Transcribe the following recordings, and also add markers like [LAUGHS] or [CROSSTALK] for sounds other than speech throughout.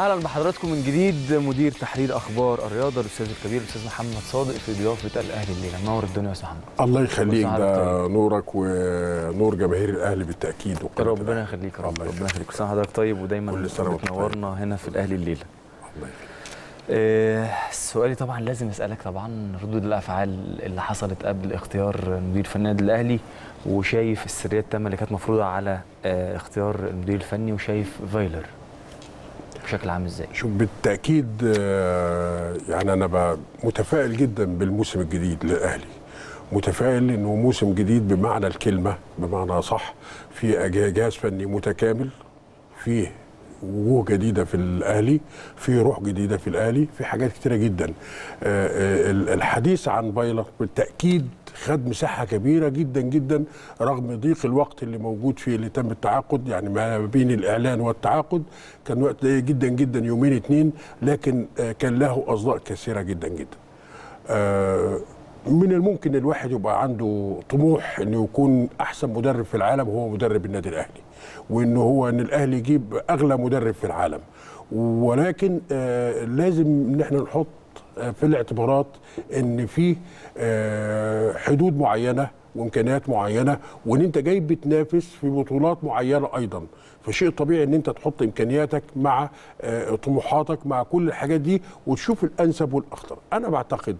أهلا بحضراتكم من جديد. مدير تحرير أخبار الرياضة الأستاذ الكبير الأستاذ محمد صادق في ضيافة الأهلي الليلة. منور الدنيا يا أستاذ محمد. الله يخليك ده نورك ونور جماهير الأهلي بالتأكيد ربنا. يخليك يا رب الله ربنا يخليك. كل سنه وحضرتك طيب ودايما كل وأنت بتنورنا هنا في الأهلي الليلة. الله يخليك. آه، سؤالي طبعا لازم اسالك طبعا ردود الأفعال اللي حصلت قبل اختيار مدير فني النادي الأهلي وشايف السريه التامة اللي كانت مفروضة على آه، اختيار المدير الفني وشايف فايلر. بشكل عام إزاي؟ شوف بالتأكيد آه، يعني أنا متفائل جدا بالموسم الجديد للاهلي متفائل إنه موسم جديد بمعنى الكلمة بمعنى صح. في جهاز فني متكامل فيه وجوه جديدة في الأهلي في روح جديدة في الأهلي في حاجات كتيرة جدا. آه، آه، ال- الحديث عن فايلر بالتأكيد خد مساحة كبيرة جدا جدا رغم ضيق الوقت اللي موجود فيه اللي تم التعاقد يعني ما بين الإعلان والتعاقد. كان وقت ضيق جدا جدا يومين اتنين لكن آه، كان له أصداء كثيرة جدا جدا. آه، من الممكن الواحد يبقى عنده طموح إنه يكون أحسن مدرب في العالم هو مدرب النادي الأهلي وان هو إن الأهلي يجيب أغلى مدرب في العالم. ولكن آه لازم إن إحنا نحط في الاعتبارات إن في آه حدود معينة وامكانيات معينة وإن أنت جاي بتنافس في بطولات معينة أيضا. فشيء طبيعي إن أنت تحط إمكانياتك مع آه، طموحاتك مع كل الحاجات دي وتشوف الأنسب والأخطر. أنا بعتقد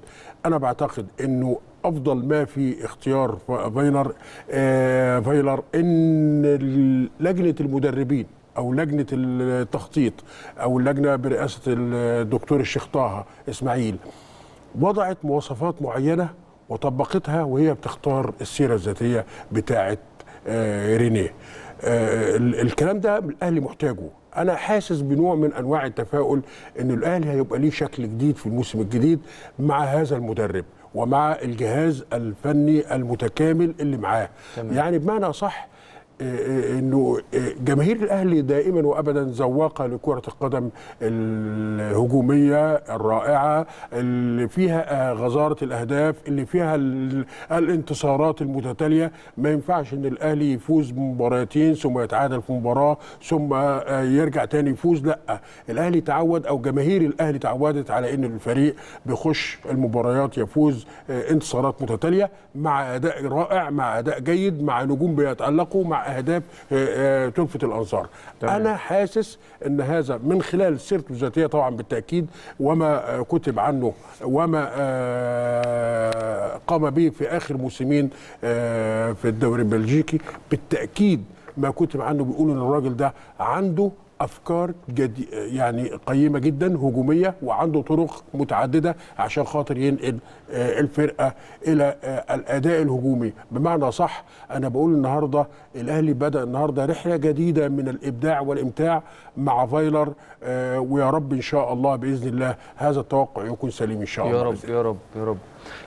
أنا بعتقد إنه أفضل ما في اختيار فايلر آه، فايلر إن لجنة المدربين أو لجنة التخطيط أو اللجنة برئاسة الدكتور الشيخ طه إسماعيل. وضعت مواصفات معينة وطبقتها وهي بتختار السيرة الذاتية بتاعه آه، رينيه. آه، ال- الكلام ده الأهلي محتاجه. أنا حاسس بنوع من أنواع التفاؤل إن الأهلي هيبقى ليه شكل جديد في الموسم الجديد مع هذا المدرب ومع الجهاز الفني المتكامل اللي معاه. تمام. يعني بمعنى صح إنه جماهير الأهلي دائما وابدا ذواقة لكرة القدم الهجومية الرائعة اللي فيها غزارة الأهداف اللي فيها ال- الانتصارات المتتالية. ما ينفعش إن الأهلي يفوز بمباراتين ثم يتعادل في مباراة ثم يرجع تاني يفوز. لا الأهلي تعود أو جماهير الأهلي تعودت على إن الفريق بيخش المباريات يفوز انتصارات متتالية مع أداء رائع مع أداء جيد مع نجوم بيتألقوا مع أهداف آه، آه، تلفت الانظار. أنا حاسس إن هذا من خلال سيرته الذاتيه طبعا بالتأكيد وما آه، كتب عنه وما قام به في آخر موسمين في الدوري البلجيكي بالتأكيد ما كتب عنه بيقول إن الراجل ده عنده أفكار جدي يعني قيمة جدا هجومية وعنده طرق متعددة عشان خاطر ينقل الفرقة إلى آه، الأداء الهجومي. بمعنى صح أنا بقول النهارده الأهلي بدأ النهارده رحلة جديدة من الإبداع والإمتاع مع فايلر آه، ويا رب إن شاء الله بإذن الله هذا التوقع يكون سليم إن شاء الله. يا رب يا رب يا رب.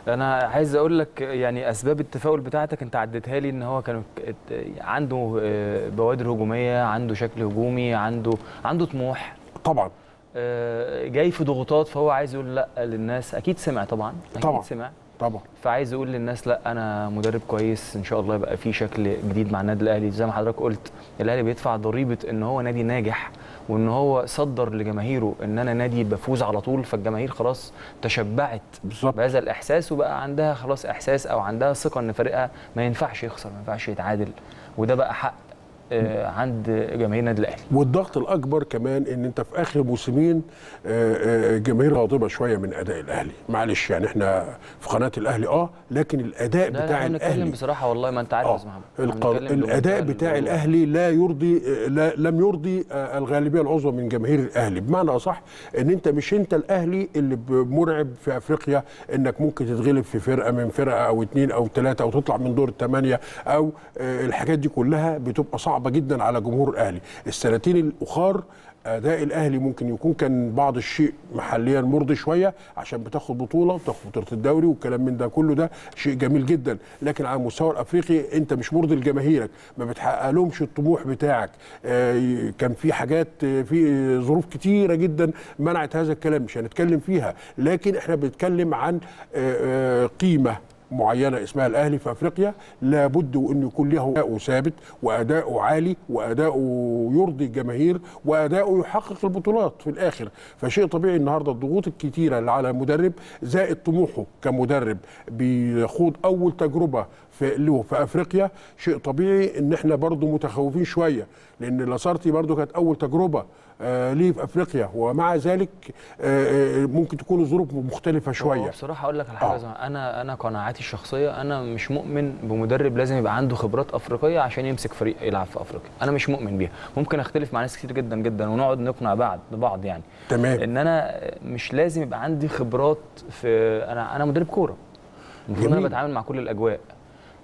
أنا عايز أقول لك يعني اسباب التفاؤل بتاعتك انت عديتها لي ان هو كان عنده آه، بوادر هجومية عنده شكل هجومي عنده عنده طموح. طبعا. آه، جاي في ضغوطات فهو عايز يقول لا للناس. أكيد سمع طبعا أكيد طبعاً. سمع. طبعا. فعايز يقول للناس لا أنا مدرب كويس إن شاء الله يبقى في شكل جديد مع النادي الأهلي. زي ما حضرتك قلت الأهلي بيدفع ضريبة إن هو نادي ناجح. وإن هو صدر لجماهيره إن أنا نادي بفوز على طول فالجماهير خلاص تشبعت. بالظبط. بهذا الإحساس وبقى عندها خلاص إحساس أو عندها ثقة إن فريقها ما ينفعش يخسر ما ينفعش يتعادل. وده بقى حق. عند جماهير النادي الأهلي. والضغط الأكبر كمان إن أنت في آخر موسمين آه، آه، جماهير غاضبة شوية من أداء الأهلي. معلش يعني إحنا في قناة الأهلي آه لكن الأداء لا لا بتاع بنتكلم الأهلي بصراحة والله ما أنت عارف آه، أستاذ محمد إحنا الق- بنتكلم الأداء بتاع. الأهلي لا يرضي لا لم يرضي آه، الغالبية العظمى من جماهير الأهلي. بمعنى أصح إن أنت مش أنت الأهلي اللي مرعب في أفريقيا إنك ممكن تتغلب في فرقة من فرقة أو اتنين أو ثلاثة أو تطلع من دور الثمانيه أو آه، الحاجات دي كلها بتبقى صعبة. جدا على جمهور الأهلي. السنتين الأخر أداء الأهلي ممكن يكون كان بعض الشيء محليا مرضي شوية عشان بتاخد بطولة وبتاخد بطولة الدوري والكلام من ده كله ده شيء جميل جدا. لكن على المستوى الأفريقي أنت مش مرضي لجماهيرك ما بتحقق لهمش الطموح بتاعك. آه، كان في حاجات آه، في ظروف كتيرة جدا منعت هذا الكلام مش هنتكلم فيها. لكن إحنا بنتكلم عن آه، آه، قيمة. معينة اسمها الأهلي في أفريقيا لابد وانه يكون له اداؤه ثابت واداؤه عالي واداؤه يرضي الجماهير واداؤه يحقق البطولات في الآخر. فشيء طبيعي النهارده الضغوط الكتيرة اللي على المدرب زائد طموحه كمدرب بيخوض أول تجربة في له في أفريقيا. شيء طبيعي إن إحنا برضو متخوفين شوية لأن لاسارتي برضو كانت أول تجربة ليه في أفريقيا. ومع ذلك آه آه، ممكن تكون الظروف مختلفة شوية. بصراحة أقول لك على حاجة آه. أنا أنا قناعاتي الشخصية أنا مش مؤمن بمدرب لازم يبقى عنده خبرات أفريقية عشان يمسك فريق يلعب في أفريقيا. أنا مش مؤمن بيها. ممكن أختلف مع ناس كتير جدا جدا ونقعد نقنع بعض ببعض يعني. تمام. إن أنا مش لازم يبقى عندي خبرات في أنا أنا مدرب كورة. المفروض إن أنا. بتعامل مع كل الأجواء.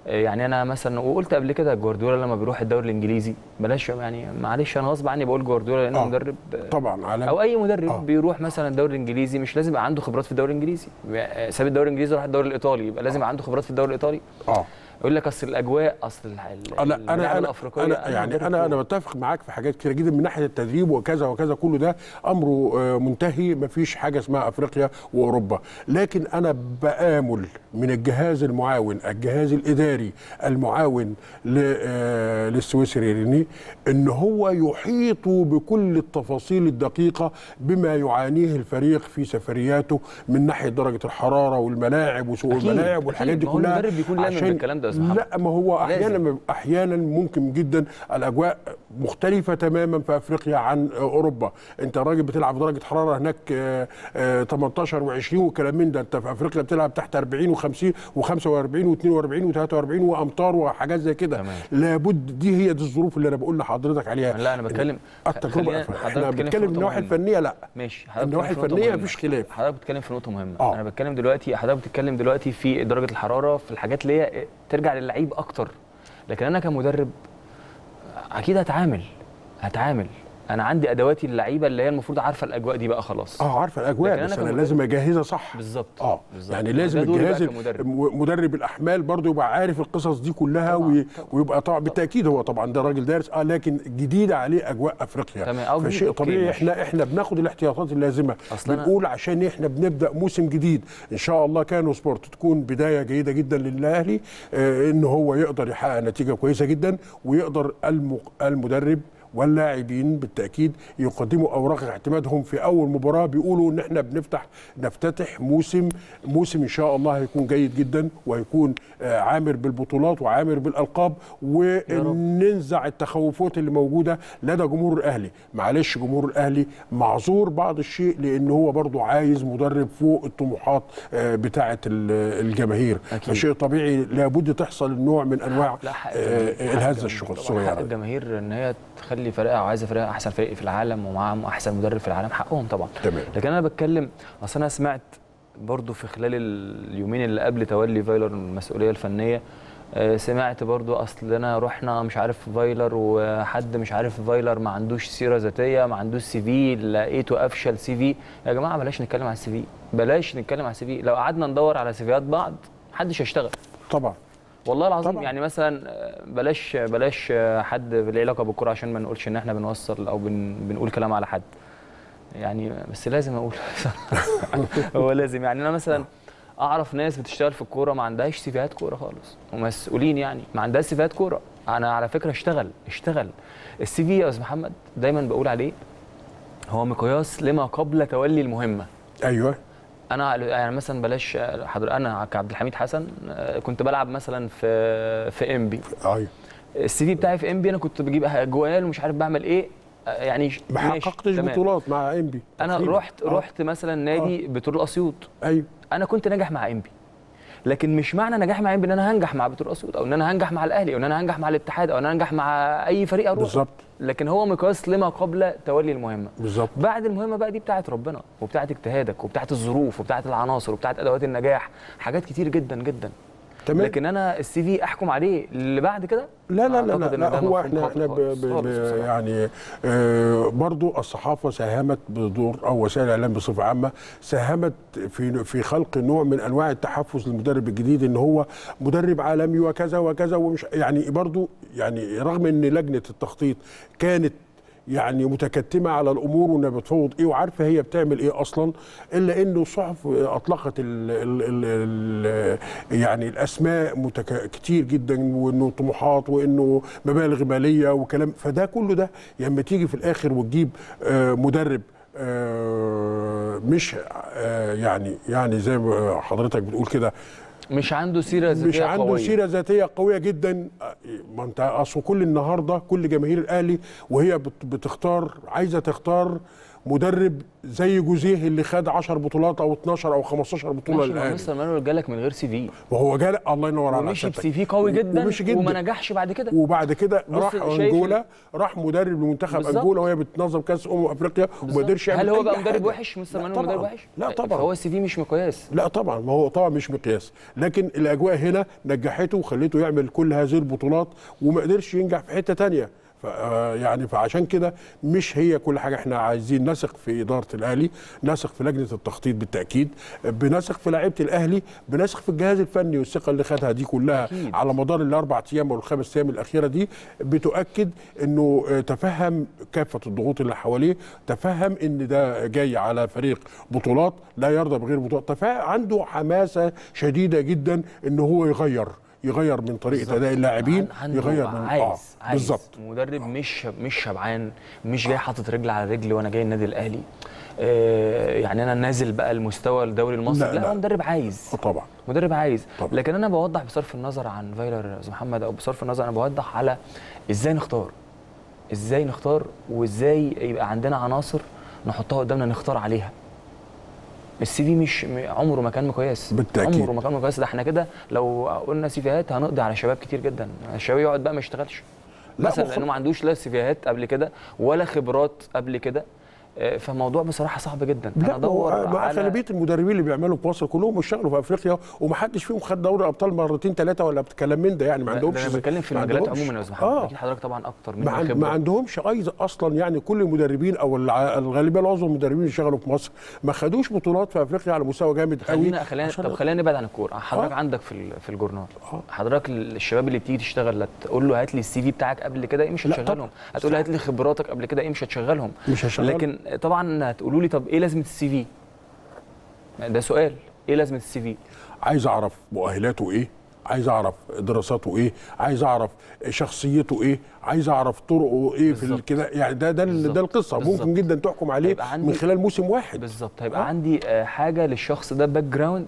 يعني أنا مثلا وقلت قبل كده جوارديولا لما بيروح الدوري الإنجليزي بلاش يعني معلش أنا غصب عني بقول جوارديولا لأنه آه. مدرب طبعا على أو أي مدرب آه. آه. بيروح مثلا الدوري الإنجليزي مش لازم يبقى عنده خبرات في الدوري الإنجليزي ساب الدوري الإنجليزي راح الدوري الإيطالي يبقى لازم يبقى عنده خبرات في الدوري الإيطالي آه يقول لك أصل الأجواء أصل ال- ال- أنا أنا أنا, الأفريقية أنا يعني أنا أنا كورة. بتفق معاك في حاجات كتير جدا من ناحية التدريب وكذا وكذا كله ده امره آه، منتهي ما فيش حاجة اسمها أفريقيا وأوروبا لكن أنا بآمل من الجهاز المعاون الجهاز الإداري المعاون آه، للسويسري إن هو يحيط بكل التفاصيل الدقيقة بما يعانيه الفريق في سفرياته من ناحية درجة الحرارة والملاعب وسوق الملاعب والحاجات. دي كلها المدرب بيكون لامن بالكلام ده. لا ما هو أحيانا. أحيانا ممكن جدا الأجواء مختلفة تماما في أفريقيا عن أوروبا أنت راجل بتلعب درجة حرارة هناك آه، آه، 18 و20 وكلام من ده أنت في أفريقيا بتلعب تحت 40 و50 و45 و42 و43 وامطار وحاجات زي كده. لابد دي هي دي الظروف اللي أنا بقول لحضرتك عليها. لا أنا بتكلم التجربه إحنا حضرتك بنتكلم من مهمة. الفنيه لا. ماشي. حضرتك النواحي الفنيه. مفيش خلاف. حضرتك بتتكلم في نقطة مهمة. آه. أنا بتكلم دلوقتي حضرتك بتتكلم دلوقتي في درجة الحرارة في الحاجات اللي هي ترجع للعيب أكتر. لكن أنا كمدرب أكيد هتعامل هتعامل. أنا عندي أدواتي اللعيبة اللي هي المفروض عارفة الأجواء دي بقى خلاص آه عارفة الأجواء لكن بس أنا أنا كمدرب- لازم أجهزها صح بالظبط آه بالظبط. يعني لازم الجهاز مدرب الأحمال برضه يبقى عارف القصص دي كلها طبعاً، وي... طبعاً. ويبقى طبعا بالتأكيد هو طبعا ده راجل دارس آه لكن جديده عليه أجواء أفريقيا تمام، جديد، فشيء طبيعي. إحنا إحنا بناخد الاحتياطات اللازمة أنا- بنقول عشان إحنا بنبدأ موسم جديد إن شاء الله كانوا سبورت تكون بداية جيدة جدا للأهلي آه إن هو يقدر يحقق نتيجة كويسة جدا ويقدر الم... المدرب واللاعبين بالتأكيد يقدموا أوراق اعتمادهم في أول مباراة. بيقولوا إن إحنا بنفتح نفتتح موسم موسم إن شاء الله هيكون جيد جدا وهيكون آه، عامر بالبطولات وعامر بالألقاب وننزع التخوفات اللي موجودة لدى جمهور الأهلي. معلش جمهور الأهلي معذور بعض الشيء لأن هو برضو عايز مدرب فوق الطموحات آه، بتاعة ال- الجماهير. أكيد. فشيء طبيعي لابد تحصل نوع من أنواع آه، الهزة الشغل الصغيره الجماهير إن هي تخلي فريقها عايزة فريقها أحسن فريق في العالم ومعاهم أحسن مدرب في العالم حقهم طبعا. تمام. لكن أنا بتكلم أصل أنا سمعت برضو في خلال اليومين اللي قبل تولي فايلر المسؤولية الفنية آه، سمعت برضو أصل أنا رحنا مش عارف فايلر وحد مش عارف فايلر ما عندوش سيرة ذاتية ما عندوش CV لقيته أفشل CV. يا جماعة بلاش نتكلم على ال CV بلاش نتكلم على ال CV. لو قعدنا ندور على CV ات بعض محدش هيشتغل. طبعا. والله العظيم طبعاً. يعني مثلا آه، بلاش بلاش آه، حد له علاقه بالكورة عشان ما نقولش إن إحنا بنوصل أو بن بنقول كلام على حد. يعني بس لازم أقول. [LAUGHS] هو لازم. يعني أنا مثلا أعرف ناس بتشتغل في الكورة ما عندهاش CV هات كورة خالص ومسؤولين يعني ما عندهاش CV هات كورة. أنا على فكرة اشتغل اشتغل. ال CV يا أستاذ محمد دايما بقول عليه هو مقياس لما قبل تولي المهمة. أيوه. أنا يعني مثلا بلاش حضر أنا كعبد الحميد حسن آه، كنت بلعب مثلا في في إنبي أيوه. ال CV بتاعي في إنبي أنا كنت بجيب اجوان ومش عارف بعمل إيه آه، يعني ما حققتش. بطولات مع إنبي. أنا. رحت. رحت مثلا نادي بترول أسيوط. أيوه. أنا كنت ناجح مع إنبي لكن مش معنى نجاحي مع إن أنا هنجح مع بترول اسيوط أو إن أنا هنجح مع الأهلي أو إن أنا هنجح مع الاتحاد أو إن أنا هنجح مع أي فريق أروح بالظبط. لكن هو مقياس لما قبل تولي المهمة. بالظبط. بعد المهمة بقى دي بتاعت ربنا وبتاعت اجتهادك وبتاعت الظروف وبتاعت العناصر وبتاعت أدوات النجاح حاجات كتير جدا جدا. تمام. لكن أنا ال CV أحكم عليه اللي بعد كده؟ لا لا لا لا, لا هو إحنا إحنا ب ب. يعني آه برضو الصحافة ساهمت بدور أو وسائل الإعلام بصفة عامة ساهمت في في خلق نوع من أنواع التحفز للمدرب الجديد إن هو مدرب عالمي وكذا وكذا ومش يعني برضو يعني رغم إن لجنة التخطيط كانت يعني متكتمة على الأمور وانها بتفوض إيه وعارفة هي بتعمل إيه أصلا؟ إلا إنه الصحف أطلقت ال ال ال ال يعني الأسماء متك... كتير جدا وإنه طموحات وإنه مبالغ مالية وكلام. فده كله ده لما تيجي في الآخر وتجيب آه، مدرب آه، مش آه، يعني يعني زي ما حضرتك بتقول كده مش عنده سيرة ذاتية مش عنده قوية. سيرة ذاتية قوية جدا ما انت أصل كل النهارده كل جماهير الأهلي وهي بت- بتختار عايزة تختار مدرب زي جوزيه اللي خد 10 بطولات أو 12 أو 15 بطولة للأهلي. مستر مانويل جالك من غير سي في. وهو جال الله ينور على ومشي. بسي في قوي جدا ومشي جدا. وما نجحش بعد كده. وبعد كده راح أنجولا راح مدرب لمنتخب. أنجولا وهي بتنظم كأس أمم أفريقيا وما قدرش يعمل هل هو بقى مدرب. وحش؟ مستر مانويل مدرب. وحش؟ لا طبعا. فهو السي في مش مقياس. لا طبعا. ما هو طبعا مش مقياس. لكن الأجواء هنا نجحته وخليته يعمل كل هذه البطولات وما قدرش ينجح في حتة آه يعني فعشان كده مش هي كل حاجة. إحنا عايزين نثق في إدارة الأهلي نثق في لجنة التخطيط بالتأكيد بنثق في لعيبة الأهلي بنثق في الجهاز الفني والثقة اللي خدها دي كلها أكيد. على مدار الأربع أيام أو الخمس أيام الأخيرة دي. بتؤكد إنه آه، تفهم كافة الضغوط اللي حواليه تفهم إن ده جاي على فريق بطولات لا يرضى بغير بطولات تفهم عنده حماسة شديدة جدا إن هو يغير. يغير من طريقة. أداء اللاعبين يغير من عايز آه، عايز. بالظبط. مدرب مش مش شبعان مش جاي حاطط رجل على رجل وأنا جاي النادي الأهلي. آه يعني أنا نازل بقى المستوى الدوري المصري. لا، لا, لا. هو مدرب عايز. آه، طبعا. مدرب عايز. طبعا. لكن أنا بوضح بصرف النظر عن فايلر يا أستاذ محمد أو بصرف النظر أنا بوضح على إزاي نختار. إزاي نختار وإزاي يبقى عندنا عناصر نحطها قدامنا نختار عليها. ال CV مش عمره ما كان مقياس. بالتأكيد. عمره ما كان مقياس. ده إحنا كده لو قلنا CVهات هنقضي على شباب كتير جدا. الشباب يقعد بقى ما يشتغلش. لا، مثلا لأنه ما عندوش لا CVهات قبل كده ولا خبرات قبل كده. آه، فالموضوع بصراحة صعب جدا لا أنا ادور على غالبيه المدربين اللي بيعملوا في مصر كلهم اشتغلوا في أفريقيا ومحدش فيهم خد دوري أبطال مرتين ثلاثة ولا كلام من ده يعني ما عندهمش ده أنا بتكلم في المجالات. عموما يا أستاذ محمد آه. أكيد حضرتك طبعا أكتر مني ما, ما عندهمش أيضا أصلا يعني كل المدربين أو الغالبية العظمى من المدربين اللي اشتغلوا في مصر ما خدوش بطولات في أفريقيا على مستوى جامد قوي خلينا خلينا طب خلينا نبعد عن الكورة حضرتك آه. عندك في ال- في الجورنال آه. حضرتك الشباب اللي بتيجي تشتغل لا تقول له هات لي السي في بتاعك قبل كده إيه مش هتشغلهم. هتقول له هات لي خبراتك قبل كده إيه مش هتشغلهم مش هشغلهم. لكن طبعا هتقولوا لي طب إيه لازمة ال CV ده سؤال إيه لازمة ال CV عايز أعرف مؤهلاته إيه عايز أعرف دراساته إيه عايز أعرف شخصيته إيه عايز أعرف طرقه إيه في ال- بالظبط. كده يعني ده ده, ال- بالظبط. ده القصة بالظبط. ممكن جدا تحكم عليه من خلال موسم واحد بالظبط هيبقى آه. عندي آه، حاجة للشخص ده background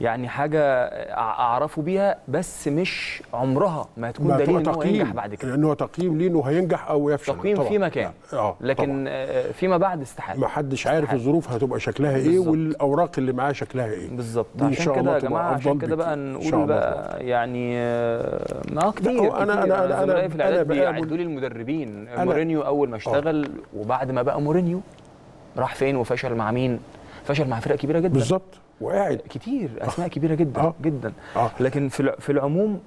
يعني حاجة آه، أعرفه بيها بس مش عمرها ما تكون ما دليل تبقى إن هو ينجح بعد كده. لأنه تقييم ليه انه هينجح أو يفشل. تقييم طبعاً. في مكان آه لكن آه، فيما بعد استحالة. ما حدش عارف. الظروف هتبقى شكلها إيه بالظبط. والأوراق اللي معاه شكلها إيه. بالظبط. عشان كده يا جماعة عشان كده بقى نقول بقى يعني آه، ما كتير. أنا- أنا- زملائي أنا- في بقى بيعدوا لي المدربين. مورينيو أول ما اشتغل وبعد ما بقى مورينيو راح فين وفشل مع مين؟ فشل مع فرق كبيرة جدا. بالظبط. وقاعد كتير أسماء كبيرة جدا آه. جدا آه. لكن في في العموم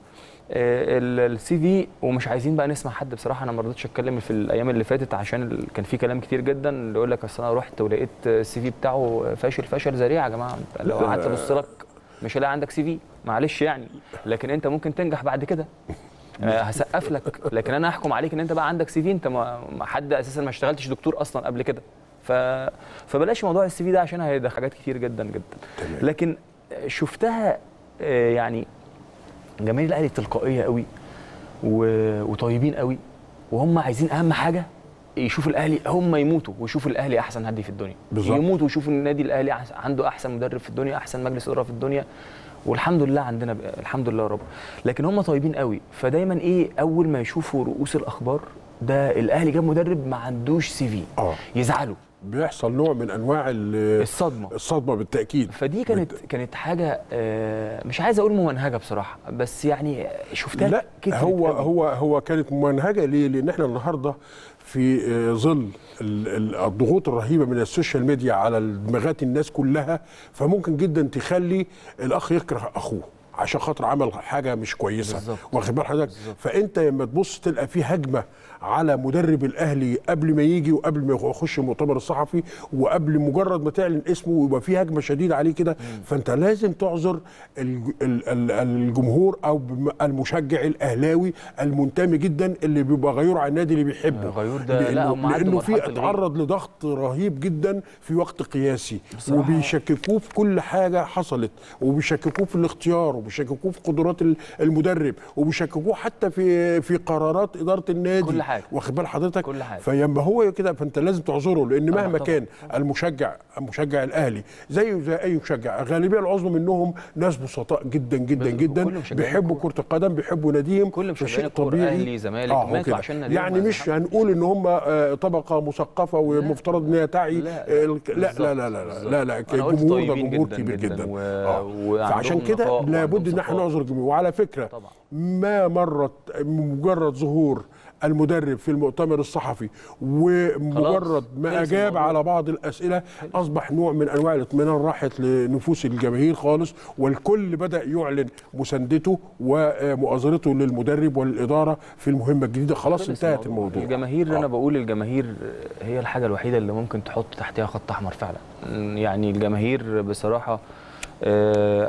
ال CV ومش عايزين بقى نسمع حد بصراحة أنا ما رضيتش أتكلم في الأيام اللي فاتت عشان كان في كلام كتير جدا اللي يقول لك أصل أنا رحت ولقيت ال CV بتاعه فاشل فشل ذريع يا جماعة أنت لو. قعدت أبص لك مش هلاقي عندك CV معلش يعني لكن أنت ممكن تنجح بعد كده آه، هسقف لك لكن أنا احكم عليك إن أنت بقى عندك CV أنت ما حد أساسا ما اشتغلتش دكتور أصلا قبل كده ف... فبلاش موضوع ال CV ده عشان هيهد حاجات كتير جدا جدا. تمام. لكن شفتها آه، يعني جماهير الأهلي تلقائية قوي و- وطيبين قوي وهم عايزين أهم حاجة يشوفوا الأهلي هم يموتوا ويشوفوا الأهلي أحسن نادي في الدنيا. بالظبط. يموتوا ويشوفوا النادي الأهلي عنده أحسن مدرب في الدنيا أحسن مجلس إدارة في الدنيا. والحمد لله عندنا ب... الحمد لله يا رب. لكن هم طيبين قوي. فدايما إيه أول ما يشوفوا رؤوس الأخبار ده الأهلي جاب مدرب ما عندوش CV. آه. يزعلوا. بيحصل نوع من أنواع ال- الصدمة الصدمة بالتأكيد فدي كانت كانت حاجة آه، مش عايز أقول ممنهجة بصراحة بس يعني شفتها لا هو قوي. هو هو كانت ممنهجة ليه؟ لأن إحنا النهارده في آه، ظل ال- ال- الضغوط الرهيبة من ال social media على دماغات الناس كلها فممكن جدا تخلي الأخ يكره أخوه عشان خاطر عمل حاجة مش كويسة. واخد بال حضرتك. فأنت لما تبص تلقى في هجمة على مدرب الأهلي قبل ما يجي وقبل ما يخش المؤتمر الصحفي وقبل مجرد ما تعلن اسمه ويبقى في هجمة شديدة عليه كده. فأنت لازم تعذر الج- ال- ال- الجمهور أو المشجع الأهلاوي المنتمي جدا اللي بيبقى غيور على النادي اللي بيحبه. غيور ده- لا، لأنه, لأنه في. اتعرض لضغط رهيب جدا في وقت قياسي. وبيشككوه في كل حاجة حصلت. وبيشككوه في الاختيار وبيشككوه في قدرات ال- المدرب وبيشككوه حتى في في قرارات إدارة النادي. كل حاجة. واخد بال حضرتك كل حاجة. فيما هو كده فانت لازم تعذره لأن مهما طبعاً. كان المشجع المشجع الأهلي زيه زي أي مشجع الغالبيه العظمى منهم ناس بسطاء جدا جدا جدا بيحبوا. كرة القدم بيحبوا ناديهم كل الكورة، طبيعي. أهلي، زمالك، هو ماتوا. عشان ناديهم يعني مش. هنقول إن هم آه، طبقة مثقفة ومفترض إن هي تعي لا، آه، لا لا لا لا. لا لا الجمهور ده جمهور كبير جداً آه. فعشان كده لابد إن إحنا. نعذر الجمهور وعلى فكرة طبعاً. ما مرت مجرد ظهور المدرب في المؤتمر الصحفي ومجرد ما أجاب. على بعض الأسئلة أصبح نوع من أنواع الاطمئنان راحت لنفوس الجماهير خالص والكل بدأ يعلن مساندته ومؤازرته للمدرب والإدارة في المهمة الجديدة. خلاص انتهت الموضوع. الجماهير آه. أنا بقول الجماهير هي الحاجة الوحيدة اللي ممكن تحط تحتها خط أحمر فعلا. يعني الجماهير بصراحة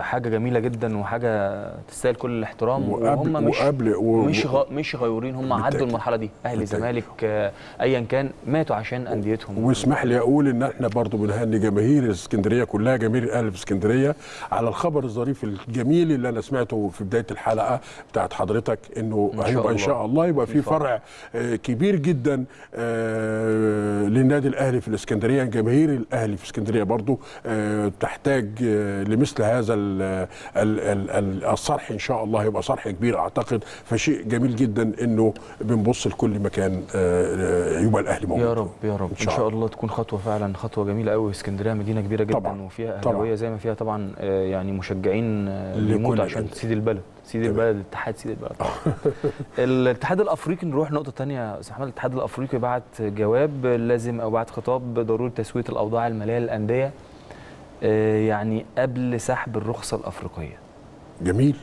حاجة جميلة جدا وحاجة تستاهل كل الاحترام وهم مش وقبل و- مش غ... مش غيورين هم عدوا. المرحلة دي أهلي بالتأكيد. زمالك آه، ايا كان ماتوا عشان أنديتهم واسمح لي أقول إن إحنا برضو بنهني جماهير اسكندرية كلها جماهير في اسكندرية على الخبر الظريف الجميل اللي أنا سمعته في بداية الحلقة بتاعت حضرتك إنه هيبقى إن. شاء الله يبقى في فرع. آه، كبير جدا آه، للنادي الأهلي في الإسكندرية جماهير الأهلي في اسكندرية برضو آه، تحتاج لمثل هذا ال- ال- ال- ال- الصرح إن شاء الله يبقى صرح كبير أعتقد فشيء جميل جدا إنه بنبص لكل مكان آه، آه، يبقى الاهلي موجود. يا رب يا رب. إن إن شاء شاء الله. تكون خطوة فعلا خطوة جميلة قوي اسكندرية مدينة كبيرة جدا طبعاً، وفيها. اهلاويه زي ما فيها طبعا آه، يعني مشجعين بيموتوا عشان. سيد البلد. سيد. البلد اتحاد سيد البلد. [LAUGHS] الاتحاد الأفريقي نروح نقطة تانية يا أستاذ أحمد. الاتحاد الأفريقي بعت جواب لازم أو بعت خطاب ضروره تسويه الأوضاع المالية للأندية. يعني قبل سحب الرخصة الأفريقية. جميل.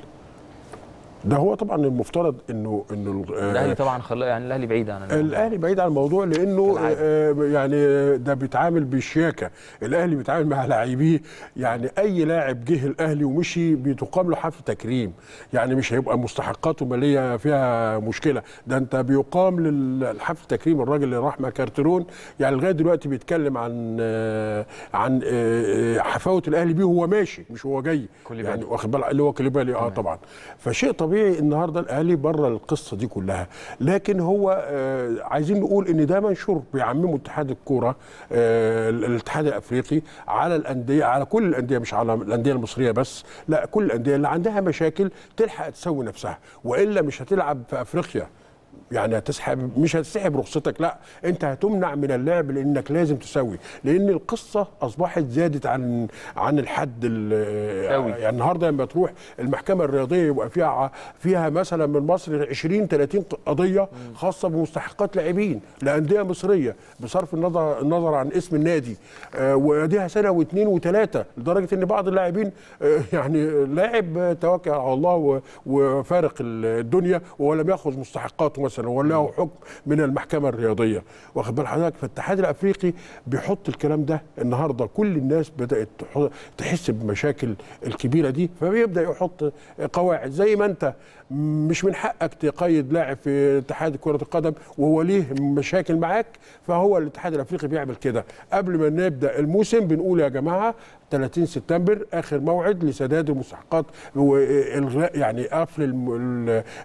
ده هو طبعا المفترض انه إنه آه، الأهلي طبعا خلا يعني الأهلي بعيد عن. الأهلي بعيد عن الموضوع لأنه. آه، يعني ده بيتعامل بالشياكه الأهلي بيتعامل مع لاعبيه. يعني أي لاعب جه الأهلي ومشي بتقام له حفل تكريم. يعني مش هيبقى مستحقاته مالية فيها مشكلة. ده أنت بيقام للحفل تكريم الراجل اللي راح مع كارترون يعني لغاية دلوقتي بيتكلم عن آه، عن حفاوة الأهلي بيه وهو ماشي مش هو جاي. يعني واخد بالك اللي هو كوليبالي. آه طبعا. فشيء طبيعي النهارده الاهلي بره القصة دي كلها. لكن هو آه عايزين نقول إن ده منشور بيعممه اتحاد الكورة آه الاتحاد الأفريقي على الأندية على كل الأندية مش على الأندية المصرية بس لا كل الأندية اللي عندها مشاكل تلحق تسوي نفسها. وإلا مش هتلعب في أفريقيا. يعني هتسحب مش هتسحب رخصتك لا انت هتمنع من اللعب لانك لازم تسوي. لأن القصة اصبحت زادت عن عن الحد ال- أوي. يعني النهارده لما تروح المحكمة الرياضية يبقى فيها فيها مثلا من مصر 20 30 قضية خاصة بمستحقات لاعبين لأندية مصرية بصرف النظر النظر عن اسم النادي. آه، وديها سنة واثنين وثلاثه لدرجة إن بعض اللاعبين آه، يعني لاعب توكل على الله وفارق الدنيا ولم يأخذ مستحقاته مثلا. وله حكم من المحكمة الرياضية. واخد بال حضرتك؟ فالاتحاد الأفريقي بيحط الكلام ده النهارده. كل الناس بدأت تح- تحس بمشاكل الكبيرة دي فبيبدأ يحط قواعد. زي ما انت مش من حقك تقيد لاعب في اتحاد كرة القدم وهو ليه مشاكل معاك فهو الاتحاد الأفريقي بيعمل كده قبل ما نبدأ الموسم بنقول يا جماعة 30 سبتمبر آخر موعد لسداد المستحقات والغاء يعني قفل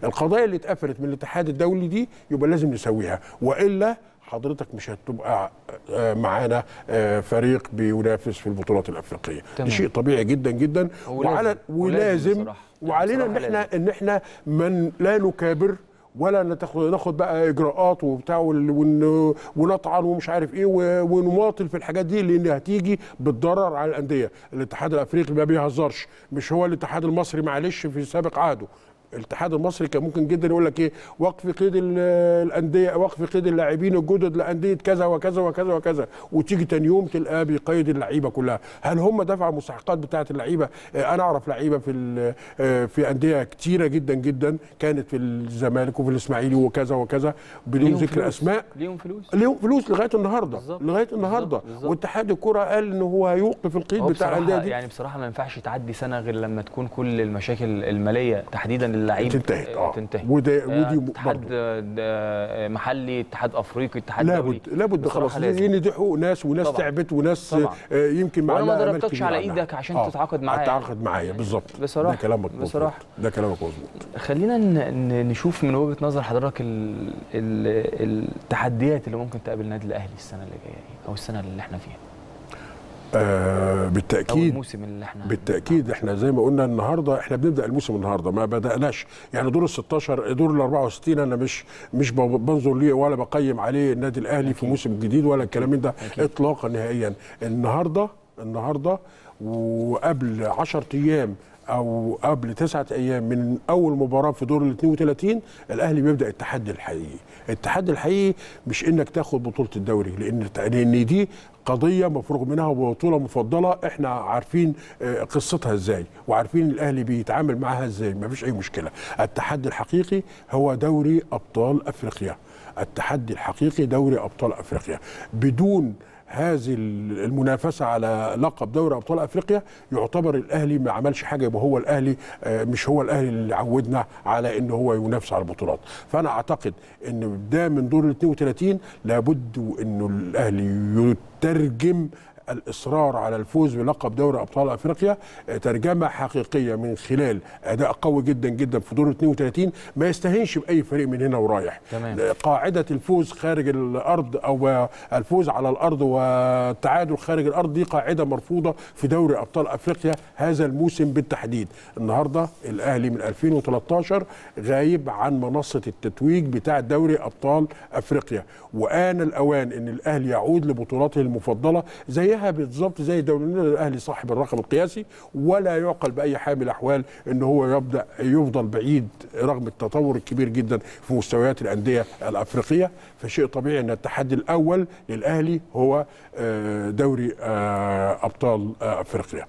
القضايا اللي اتقفلت من الاتحاد الدولي دي يبقى لازم نسويها وإلا حضرتك مش هتبقى آه، معانا آه، فريق بينافس في البطولات الأفريقية. ده شيء طبيعي جدا جدا ولازم- وعلى ولازم ولازم. وعلينا إن إحنا. إن إحنا من لا نكابر ولا ناخد بقى إجراءات وبتاع ونطعن ومش عارف إيه ونماطل في الحاجات دي لأن هتيجي بالضرر على الأندية الاتحاد الأفريقي ما بيهزرش مش هو الاتحاد المصري معلش في سابق عهده الاتحاد المصري كان ممكن جدا يقول لك إيه وقف قيد ال- الأندية وقف قيد اللاعبين الجدد لأندية كذا وكذا وكذا وكذا. وتيجي تاني يوم تلقاه بيقيد اللعيبة كلها. هل هم دفعوا المستحقات بتاعة اللعيبة؟ آه، أنا أعرف لعيبة في آه، في أندية كتيرة جدا جدا كانت في الزمالك وفي الإسماعيلي وكذا وكذا بدون ذكر فلوس. أسماء. ليهم فلوس. ليهم فلوس لغاية النهارده. بالظبط. لغاية النهارده. واتحاد الكرة قال ان هو هيوقف القيد بتاع الأندية دي. يعني بصراحة ما ينفعش تعدي سنة غير لما تكون كل المشاكل المالية تحديدا للعيب تنتهي آه، آه تنتهي وده آه، ودي اتحاد. آه، محلي اتحاد أفريقي اتحاد لابد لابد خلاص. لأن دي حقوق ناس وناس طبعاً. تعبت وناس طبعاً. آه، يمكن وأنا ما معلقة أمل ضربتكش على عنها. إيدك عشان تتعاقد معايا. تتعاقد معايا بالظبط بصراحة. ده كلامك. بصراحة. ده كلامك مظبوط خلينا نشوف من وجهة نظر حضرتك ال ال التحديات اللي ممكن تقابل النادي الأهلي السنة اللي جاية دي، أو السنة اللي إحنا فيها آه بالتأكيد. الموسم اللي إحنا بالتأكيد إحنا زي ما قلنا النهارده إحنا بنبدأ الموسم النهارده ما بدأناش. يعني دور ال 16 دور ال 64 أنا مش مش بنظر ليه ولا بقيم عليه النادي الأهلي في موسم جديد ولا الكلام من ده أكيد. اطلاقا نهائيا. النهارده النهارده وقبل 10 أيام أو قبل تسعة أيام من أول مباراة في دور ال 32 الأهلي بيبدأ التحدي الحقيقي. التحدي الحقيقي مش إنك تاخد بطولة الدوري لأن لأن دي قضية مفروغ منها وبطولة مفضلة إحنا عارفين آه، قصتها إزاي وعارفين الأهلي بيتعامل معاها إزاي ما فيش أي مشكلة. التحدي الحقيقي هو دوري أبطال أفريقيا. التحدي الحقيقي دوري أبطال أفريقيا. بدون هذه المنافسة على لقب دوري أبطال أفريقيا يعتبر الأهلي ما عملش حاجة يبقى هو الأهلي آه، مش هو الأهلي اللي عودنا على إن هو ينافس على البطولات. فأنا أعتقد إن ده من دور ال 32 لابد إنه الأهلي يترجم الإصرار على الفوز بلقب دوري أبطال أفريقيا آه، ترجمة حقيقية من خلال أداء قوي جدا جدا في دور ال 32 ما يستهينش بأي فريق من هنا ورايح. تمام. قاعدة الفوز خارج الأرض أو الفوز على الأرض والتعادل خارج الأرض دي قاعدة مرفوضة في دوري أبطال أفريقيا هذا الموسم بالتحديد. النهارده الأهلي من 2013 غايب عن منصة التتويج بتاع دوري أبطال أفريقيا. وآن الأوان إن الأهلي يعود لبطولاته المفضلة زيها بالظبط زي دوري الأهلي صاحب الرقم القياسي ولا يعقل بأي حال من الأحوال إن هو يبدأ يفضل بعيد رغم التطور الكبير جدا في مستويات الأندية الأفريقية. فشيء طبيعي أن التحدي الأول للأهلي هو آه، دوري آه، أبطال آه، أفريقيا.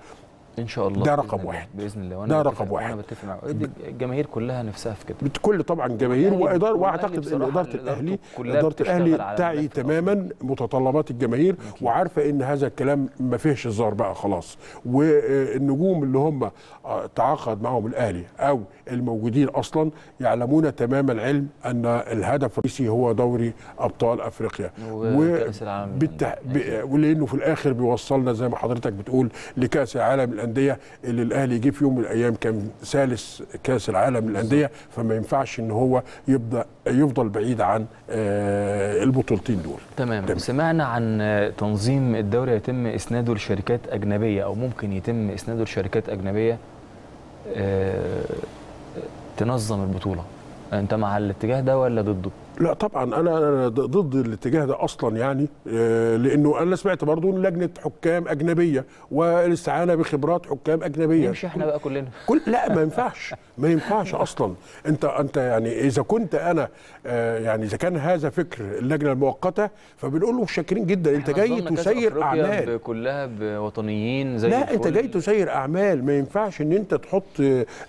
إن شاء الله ده رقم. واحد. بإذن الله ده وأنا رقم بتفق- واحد. وأنا بتفق معاك الجماهير كلها نفسها في كده بكل طبعا جماهير والأهلي- وإدارة وأعتقد إن إدارة الأهلي إدارة الأهلي تعي تماما متطلبات الجماهير وعارفة إن هذا الكلام ما فيهش هزار بقى خلاص والنجوم اللي هم آه، تعاقد معهم الأهلي أو الموجودين أصلا يعلمون تمام العلم أن الهدف الرئيسي هو دوري أبطال أفريقيا وكأس العالم. ولأنه في الآخر بيوصلنا زي ما حضرتك بتقول لكأس العالم للانديه اللي الأهلي جه في يوم من الأيام كان ثالث كأس العالم للأندية فما ينفعش إن هو يبدأ يفضل بعيد عن آه، البطولتين دول تمام. تمام. سمعنا عن تنظيم الدوري يتم إسناده لشركات أجنبية أو ممكن يتم إسناده لشركات أجنبية آه، تنظم البطولة أنت مع الاتجاه ده ولا ضده لا طبعا أنا أنا ضد الاتجاه ده أصلا يعني آه، لأنه أنا سمعت برضو إن لجنة حكام أجنبية والاستعانة بخبرات حكام أجنبية. نمشي إحنا بقى كلنا. كل لا ما ينفعش ما ينفعش أصلا. أنت أنت يعني إذا كنت أنا آه، يعني إذا كان هذا فكر اللجنة المؤقتة فبنقول له شاكرين جدا أنت جاي تسير أعمال. كلها بوطنيين زي لا أنت. جاي تسير أعمال. ما ينفعش إن أنت تحط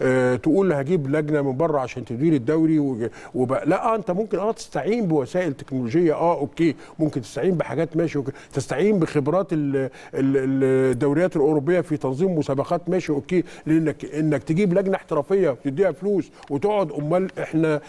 آه، تقول هجيب لجنة من بره عشان تدير الدوري وبقى لا أنت ممكن آه تستعين بوسائل تكنولوجية. آه okay. ممكن تستعين بحاجات ماشي okay. تستعين بخبرات ال- ال- الدوريات الأوروبية في تنظيم مسابقات ماشي okay. لأنك إنك تجيب لجنة احترافية وتديها فلوس وتقعد أمال إحنا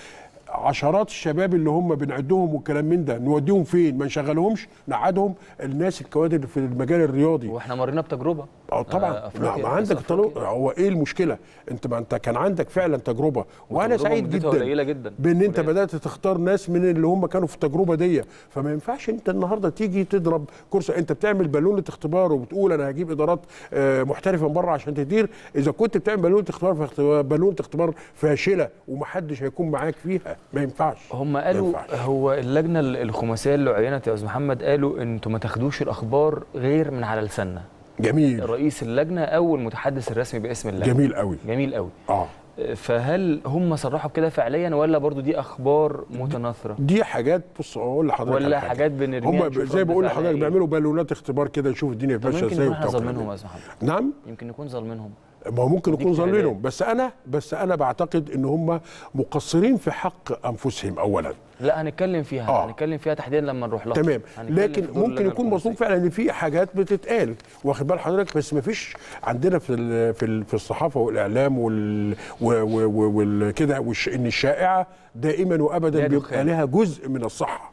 عشرات الشباب اللي هم بنعدهم والكلام من ده نوديهم فين؟ ما نشغلهمش نقعدهم الناس الكوادر في المجال الرياضي. وإحنا مرينا بتجربة. آه طبعا. آه، ما, عندك هو إيه المشكلة؟ أنت ما أنت كان عندك فعلا تجربة وأنا سعيد جدا جدا. بإن أنت قليلة. بدأت تختار ناس من اللي هم كانوا في التجربة دي. فما ينفعش أنت النهارده تيجي تضرب كرسي أنت بتعمل بالونه اختبار وبتقول أنا هجيب إدارات آه، محترفة من بره عشان تدير. إذا كنت بتعمل بالونه اختبار بالونه اختبار فاشلة ومحدش هيكون معاك فيها. ما ينفعش. هم قالوا ينفعش. هو اللجنة الخماسية اللي عينت يا أستاذ محمد قالوا أنتوا ما تاخدوش الأخبار غير من على لساننا. جميل. رئيس اللجنة أو المتحدث الرسمي باسم اللجنة. جميل قوي. جميل قوي. آه. فهل هم صرحوا بكده فعليا ولا برضو دي أخبار متناثرة؟ دي حاجات بص أقول لحضرتك ولا حاجة. حاجات بنرميها هم زي بقول لحضرتك؟ بيعملوا بالونات اختبار كده نشوف الدنيا ماشية إزاي وبتاع ظالمينهم يا. نعم. يمكن نكون ظالمينهم. ما هو ممكن يكون. ظالمينهم. بس أنا بس أنا بعتقد إن هم مقصرين في حق أنفسهم اولا. لا هنتكلم فيها آه. هنتكلم فيها تحديدا لما نروح لها تمام لكن ممكن يكون مظلوم. فعلا إن في حاجات بتتقال واخد بال حضرتك بس ما فيش عندنا في ال في ال في الصحافة والإعلام وال و- و- و- وال كده والش- إن الشائعة دائما وابدا بيبقى. لها جزء من الصحة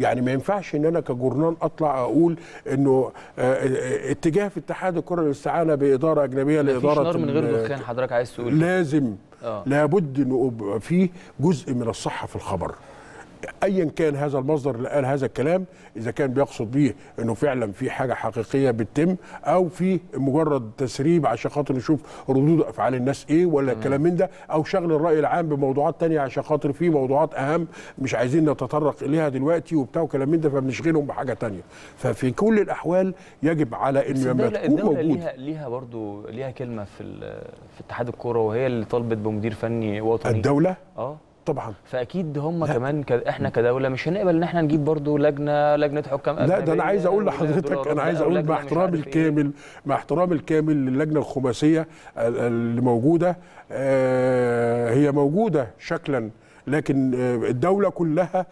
يعني ما ينفعش إن أنا كجورنال أطلع أقول إنه آه، آه، اتجاه في اتحاد الكرة للاستعانة بإدارة أجنبية مفيش لإدارة نار من غير دخان حضرتك عايز تقول لازم آه. لابد انه يبقى فيه جزء من الصحة في الخبر ايا كان هذا المصدر اللي قال هذا الكلام إذا كان بيقصد بيه إنه فعلا في حاجة حقيقية بتتم أو في مجرد تسريب عشان خاطر نشوف ردود أفعال الناس إيه ولا الكلام من ده أو شغل الرأي العام بموضوعات تانية عشان خاطر في موضوعات أهم مش عايزين نتطرق إليها دلوقتي وبتاع وكلام من ده فبنشغلهم بحاجة تانية. ففي كل الأحوال يجب على إنه لما تكون موجود ليها ليها برضو ليها كلمة في في اتحاد الكورة وهي اللي طالبت بمدير فني وطني الدولة؟ آه. طبعا فأكيد هم لا. كمان ك... إحنا كدولة مش هنقبل إن إحنا نجيب برضو لجنة لجنة حكام لا ده أنا عايز أقول لحضرتك أنا عايز أقول مع احترامي إيه. الكامل مع احترامي الكامل للجنة الخماسية ال- اللي موجودة آه، هي موجودة شكلا لكن آه، الدولة كلها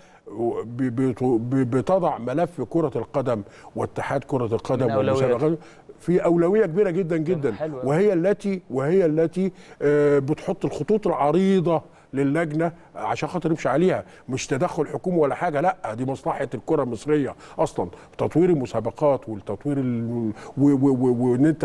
بتضع ملف كرة القدم واتحاد كرة القدم. والمسابقات في أولوية كبيرة جدا جدا. وهي التي وهي التي آه، بتحط الخطوط العريضة للجنة عشان خاطر يمشي عليها. مش تدخل حكومي ولا حاجة لا دي مصلحة الكرة المصرية أصلا. تطوير المسابقات والتطوير وإن أنت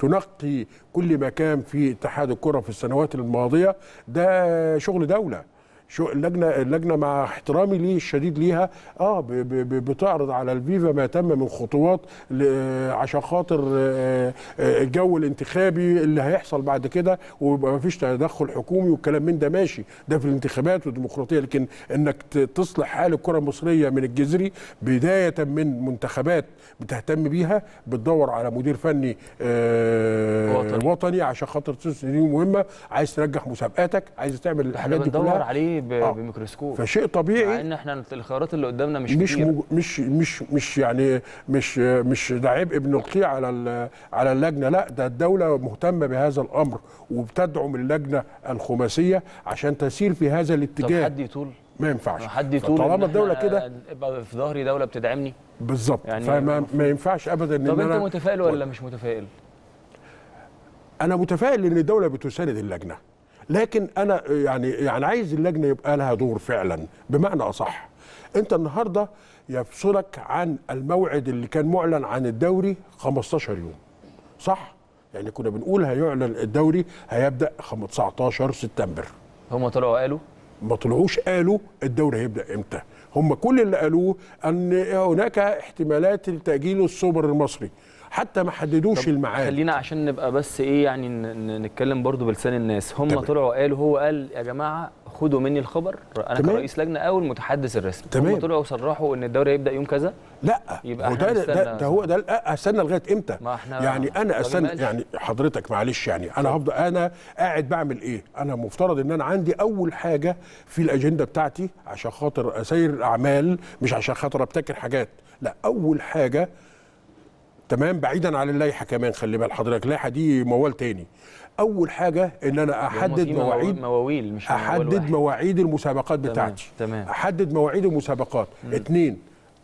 تنقي كل مكان في اتحاد الكرة في السنوات الماضية ده شغل دولة. شو اللجنة اللجنة مع احترامي ليه الشديد ليها آه ب- ب- ب- بتعرض على الفيفا ما تم من خطوات ل- عشان خاطر آه، آه، الجو الانتخابي اللي هيحصل بعد كده ويبقى ما فيش تدخل حكومي والكلام من ده ماشي. ده في الانتخابات والديمقراطية لكن إنك تصلح حال الكرة المصرية من الجذري بداية من منتخبات بتهتم بيها بتدور على مدير فني آه، وطني. وطني عشان خاطر دي مهمة. عايز تنجح مسابقاتك عايز تعمل الحاجات دي كلها. عليه آه. بميكروسكوب. فشيء مع طبيعي إن إحنا الخيارات اللي قدامنا مش, مش كتير. مش مش مش يعني مش مش ده عبء بنلقيه على ال- على اللجنة. لا ده الدولة مهتمة بهذا الأمر وبتدعم اللجنة الخماسية عشان تسير في هذا طب الاتجاه حد يطول؟ ما ينفعش. حد يطول؟ طالما الدولة كده في ظهري دولة بتدعمني. بالظبط. يعني فما ما ينفعش ابدا إن طب أنت متفائل ولا مش متفائل؟ أنا متفائل إن الدولة بتساند اللجنة. لكن أنا يعني يعني عايز اللجنة يبقى لها دور فعلا بمعنى أصح أنت النهارده يفصلك عن الموعد اللي كان معلن عن الدوري 15 يوم صح؟ يعني كنا بنقول هيعلن الدوري هيبدأ 19 سبتمبر. هم طلعوا قالوا؟ ما طلعوش قالوا الدوري هيبدأ إمتى. هم كل اللي قالوه أن هناك احتمالات لتأجيل السوبر المصري. حتى ما حددوش طب الميعاد خلينا عشان نبقى بس إيه يعني نتكلم برضو بلسان الناس هم. طلعوا قالوا هو قال يا جماعة خدوا مني الخبر أنا تمام. كرئيس لجنة أو المتحدث الرسمي تمام. هم طلعوا صرحوا إن الدوري هيبدأ يوم كذا لا يبقى ده, ده. ده هو ده استنى لغاية إمتى؟ ما إحنا يعني أنا استنى. يعني حضرتك معلش يعني أنا هفضل أنا قاعد بعمل إيه؟ أنا مفترض إن أنا عندي أول حاجة في الأجندة بتاعتي عشان خاطر اسير الأعمال مش عشان خاطر أبتكر حاجات، لا أول حاجة تمام؟ بعيدا عن اللائحة كمان خلي بال حضرتك. اللائحة دي موال تاني. أول حاجة إن أنا أحدد مواعيد مواويل مش أحدد. مواعيد المسابقات تمام، بتاعتي. تمام. أحدد مواعيد المسابقات. اتنين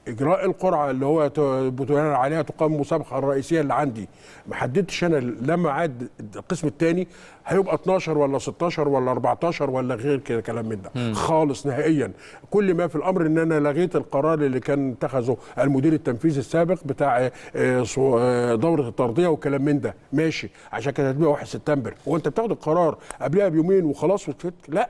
إجراء القرعة اللي هو بناء عليها تقام المسابقه الرئيسية اللي عندي. ما حددتش أنا لما عاد القسم الثاني هيبقى 12 ولا 16 ولا 14 ولا غير كده كلام من ده. خالص نهائيا. كل ما في الأمر إن أنا لغيت القرار اللي كان اتخذه المدير التنفيذي السابق بتاع آه، آه، دورة الترضية وكلام من ده. ماشي. عشان كده هتبقى 1 سبتمبر. وأنت بتاخد القرار قبلها بيومين وخلاص وتفت. لا.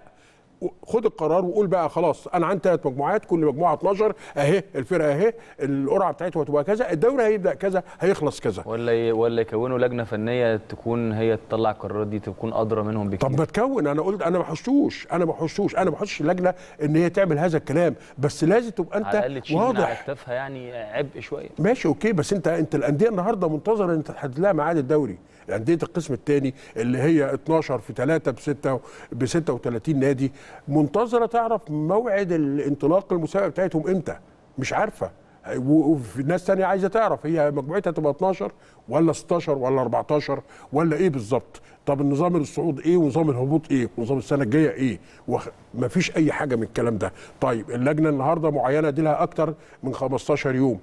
خد القرار وقول بقى خلاص أنا عندي ثلاث مجموعات كل مجموعة 12 أهي الفرقة أهي القرعة بتاعتها هتبقى كذا الدوري هيبدأ كذا هيخلص كذا. ولا ي... ولا يكونوا لجنة فنية تكون هي تطلع القرارات دي تكون أدرى منهم بكتير. طب ما تكون أنا قلت أنا ما حشوش أنا ما حشوش أنا ما حشش اللجنة إن هي تعمل هذا الكلام بس لازم تبقى على انت على واضح. كتافها يعني عبء شوية. ماشي أوكي بس أنت أنت الأندية النهارده منتظره إن تحدد لها ميعاد الدوري. انديه القسم الثاني اللي هي 12 في 3 ب 6 ب 36 نادي منتظرة تعرف موعد الانطلاق المسابقة بتاعتهم إمتى؟ مش عارفة. وفي ناس تانية عايزة تعرف هي مجموعتها تبقى 12 ولا 16 ولا 14 ولا إيه بالظبط؟ طب النظام الصعود إيه ونظام الهبوط إيه؟ ونظام السنة الجاية إيه؟ وخ... مفيش أي حاجة من الكلام ده. طيب اللجنة النهارده معينة دي لها أكتر من 15 يوم.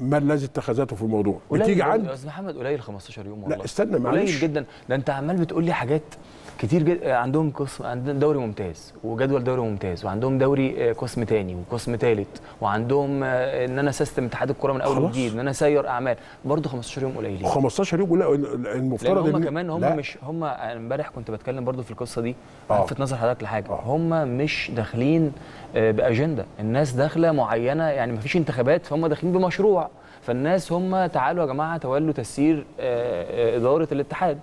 ما الذي اتخذته في الموضوع؟ قليل بتيجي برضه عند أستاذ محمد قليل 15 يوم والله. لا استنى قليل معلش جدا. ده انت عمال بتقول لي حاجات كتير جدا عندهم قسم عندهم دوري ممتاز وجدول دوري ممتاز وعندهم دوري آه، قسم تاني وقسم تالت وعندهم آه، ان أنا system اتحاد الكوره من اول. وجديد ان أنا اسير اعمال. برضه 15 يوم قليلين. 15 يوم لا المفترض هم إن- كمان هم لا، مش هم امبارح كنت بتكلم برضو في القصة دي آه. ألفت نظر حضرتك لحاجة. آه. هم مش داخلين بأجندة. الناس داخلة معينة يعني ما فيش انتخابات فهم داخلين بمشروع. فالناس هم تعالوا يا جماعة تولوا تسيير آه، آه، إدارة الاتحاد.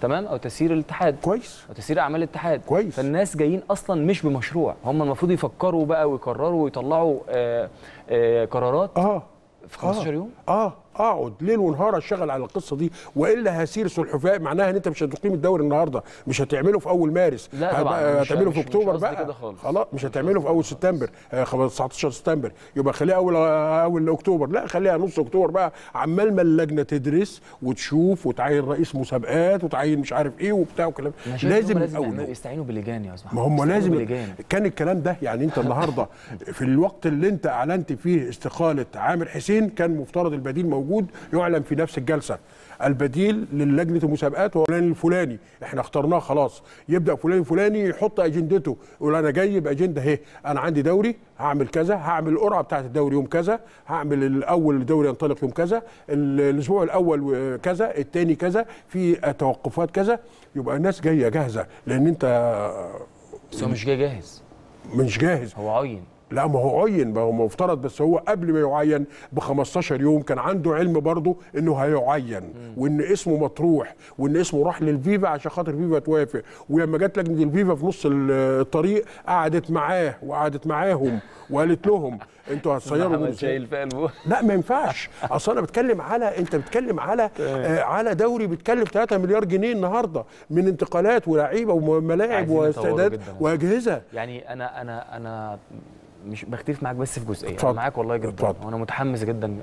تمام؟ أو تسيير الاتحاد. كويس. أو تسيير أعمال الاتحاد. كويس. فالناس جايين أصلا مش بمشروع. هم المفروض يفكروا بقى ويقرروا ويطلعوا آه، آه، قرارات آه. في 15 يوم؟ آه. اقعد ليل ونهار اشتغل على القصة دي والا هسير سلحفاء معناها ان انت مش هتقيم الدوري النهارده مش هتعمله في اول مارس. لا طبعاً، مش- هتعمله في اكتوبر بقى. خلاص مش هتعمله في اول سبتمبر آه، خلاص 19 سبتمبر. يبقى خليها اول اول اكتوبر. لا خليها نص اكتوبر بقى. عمال ما اللجنه تدرس وتشوف وتعين رئيس مسابقات وتعين مش عارف إيه وبتاع وكلام لازم من لازم أول يعملوا- يوم. يستعينوا بلجان يا أستاذ ما هم لازم كان الكلام ده يعني انت النهارده في الوقت اللي انت أعلنت فيه استقالة عامر حسين كان مفترض البديل موجود. يعلن في نفس الجلسة. البديل للجنة المسابقات هو فلان الفلاني. إحنا اخترناه خلاص. يبدأ فلان الفلاني يحط أجندته. يقول أنا جاي بأجندة أهي. أنا عندي دوري. هعمل كذا. هعمل القرعة بتاعت الدوري يوم كذا. هعمل الأول الدوري ينطلق يوم كذا. ال- الأسبوع الأول كذا. الثاني كذا. في توقفات كذا. يبقى الناس جاية جاهزة. لأن أنت بس هو مش جاي جاهز. مش جاهز. هو عين. لا ما هو عين ما هو مفترض بس هو قبل ما يعين ب 15 يوم كان عنده علم برضه إنه هيعين وإن اسمه مطروح وإن اسمه راح للفيفا عشان خاطر فيفا توافق. ولما جت لجنة الفيفا في نص ال- الطريق قعدت معاه وقعدت معاهم وقالت لهم أنتوا [LAUGHS] هتصيروا من شايل في [LAUGHS] لا ما ينفعش. اصل أنا بتكلم على انت بتتكلم على [LAUGHS] آه على دوري بيتكلم 3 مليار جنيه النهارده من انتقالات ولاعيبة وملاعب واستعداد. واجهزة. يعني أنا أنا أنا مش بختلف معاك بس في جزئية. أنا اتفضل. معاك والله جدا. اتفضل. وأنا متحمس جدا.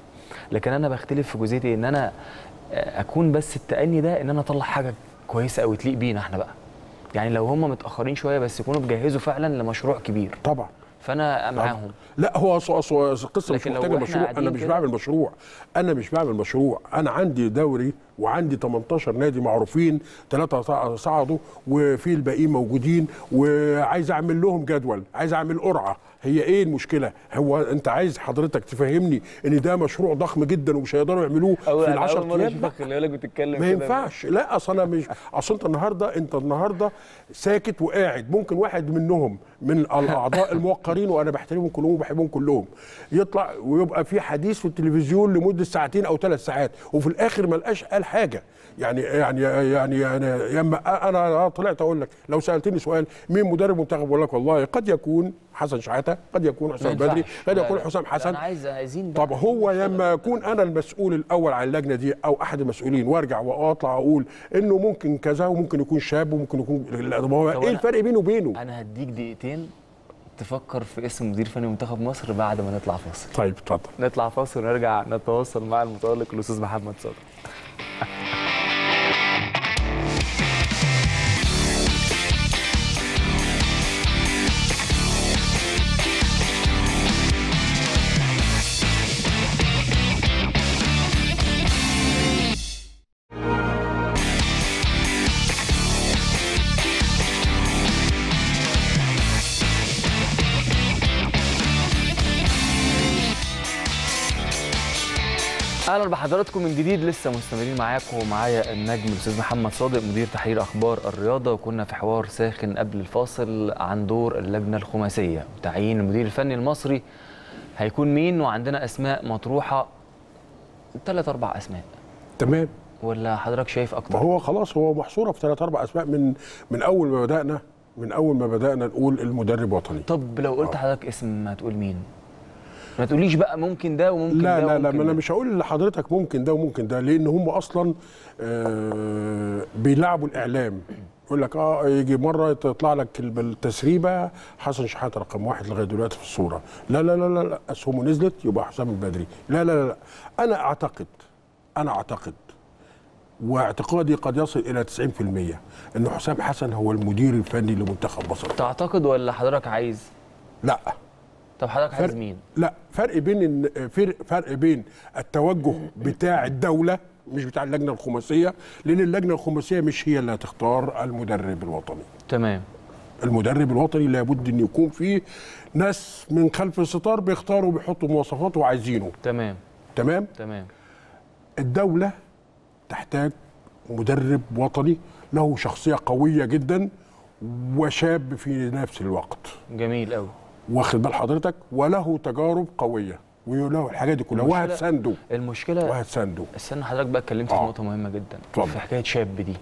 لكن أنا بختلف في جزئيه؟ إن أنا آه، أكون بس التأني ده إن أنا أطلع حاجة كويسة قوي تليق بينا إحنا بقى. يعني لو هم متأخرين شوية بس يكونوا بيجهزوا فعلا لمشروع كبير. طبعا. فأنا معاهم. لا هو القصة مش لكن لو محتاجة مشروع. أنا مش بعمل مشروع. أنا مش بعمل مشروع. أنا عندي دوري وعندي 18 نادي معروفين ثلاثة صعدوا وفي الباقيين موجودين وعايز أعمل لهم جدول عايز أعمل قرعة. هي إيه المشكلة؟ هو أنت عايز حضرتك تفهمني إن ده مشروع ضخم جدا ومش هيقدروا يعملوه في العشر اول مرة أيام؟ أشوفك خلي بالك بتتكلم ما. ينفعش. لا أصل أنا مش أصل أنت النهارده أنت النهارده ساكت وقاعد. ممكن واحد منهم من الأعضاء [LAUGHS] الموقرين وأنا بحترمهم كلهم وبحبهم كلهم يطلع ويبقى في حديث في التلفزيون لمدة ساعتين أو ثلاث ساعات وفي الآخر ما لقاش قال حاجة يعني يعني يعني يعني لما أنا طلعت أقول لك لو سألتني سؤال مين مدرب منتخب أقول لك والله قد يكون حسن شحاتة قد يكون حسام. بدري قد يكون. حسام حسن أنا عايز عايزين طب هو. لما اكون أنا المسؤول الأول عن اللجنة دي أو أحد المسؤولين وأرجع وأطلع أقول إنه ممكن كذا وممكن يكون شاب وممكن يكون طب هو إيه الفرق بينه وبينه؟ أنا هديك دقيقتين تفكر في اسم مدير فني منتخب مصر بعد ما نطلع فاصل طيب اتفضل نطلع فاصل ونرجع نتواصل مع المتألق الأستاذ محمد صادق Bye. [LAUGHS] أهلا بحضراتكم من جديد لسه مستمرين معاكم ومعايا النجم الأستاذ محمد صادق مدير تحرير أخبار الرياضة وكنا في حوار ساخن قبل الفاصل عن دور اللجنة الخماسية. وتعيين المدير الفني المصري هيكون مين؟ وعندنا أسماء مطروحة. ثلاث أربع أسماء. تمام. ولا حضرتك شايف أكتر؟ هو خلاص هو محصورة في ثلاث أربع أسماء من من أول ما بدأنا من أول ما بدأنا نقول المدرب وطني. طب لو قلت حضرتك اسم هتقول مين؟ ما تقوليش بقى ممكن ده وممكن لا ده لا لا ما أنا. مش هقول لحضرتك ممكن ده وممكن ده لأن هم أصلا آه بيلعبوا الإعلام. يقول لك آه يجي مرة تطلع لك التسريبه حسن شحاتة رقم واحد لغاية دلوقتي في الصورة. لا لا لا لا, لا أسهمه نزلت يبقى حسام البدري لا لا, لا. أنا أعتقد أنا أعتقد واعتقادي قد يصل إلى 90% إن حسام حسن هو المدير الفني لمنتخب مصر. تعتقد ولا حضرتك عايز؟ لا. طب حضرتك عايز مين؟ لا فرق بين فرق بين التوجه بتاع الدولة مش بتاع اللجنة الخماسية لأن اللجنة الخماسية مش هي اللي هتختار المدرب الوطني. تمام. المدرب الوطني لابد إن يكون فيه ناس من خلف الستار بيختاروا بيحطوا مواصفات وعايزينه. تمام. تمام؟ تمام. الدولة تحتاج مدرب وطني له شخصية قوية جدا وشاب في نفس الوقت. جميل قوي واخد بال حضرتك وله تجارب قوية. وله الحاجات دي كلها. وهتسانده المشكلة وهتسانده استنى حضرتك بقى اتكلمت في آه. نقطة مهمة جدا. اتفضل. في حكاية شاب دي.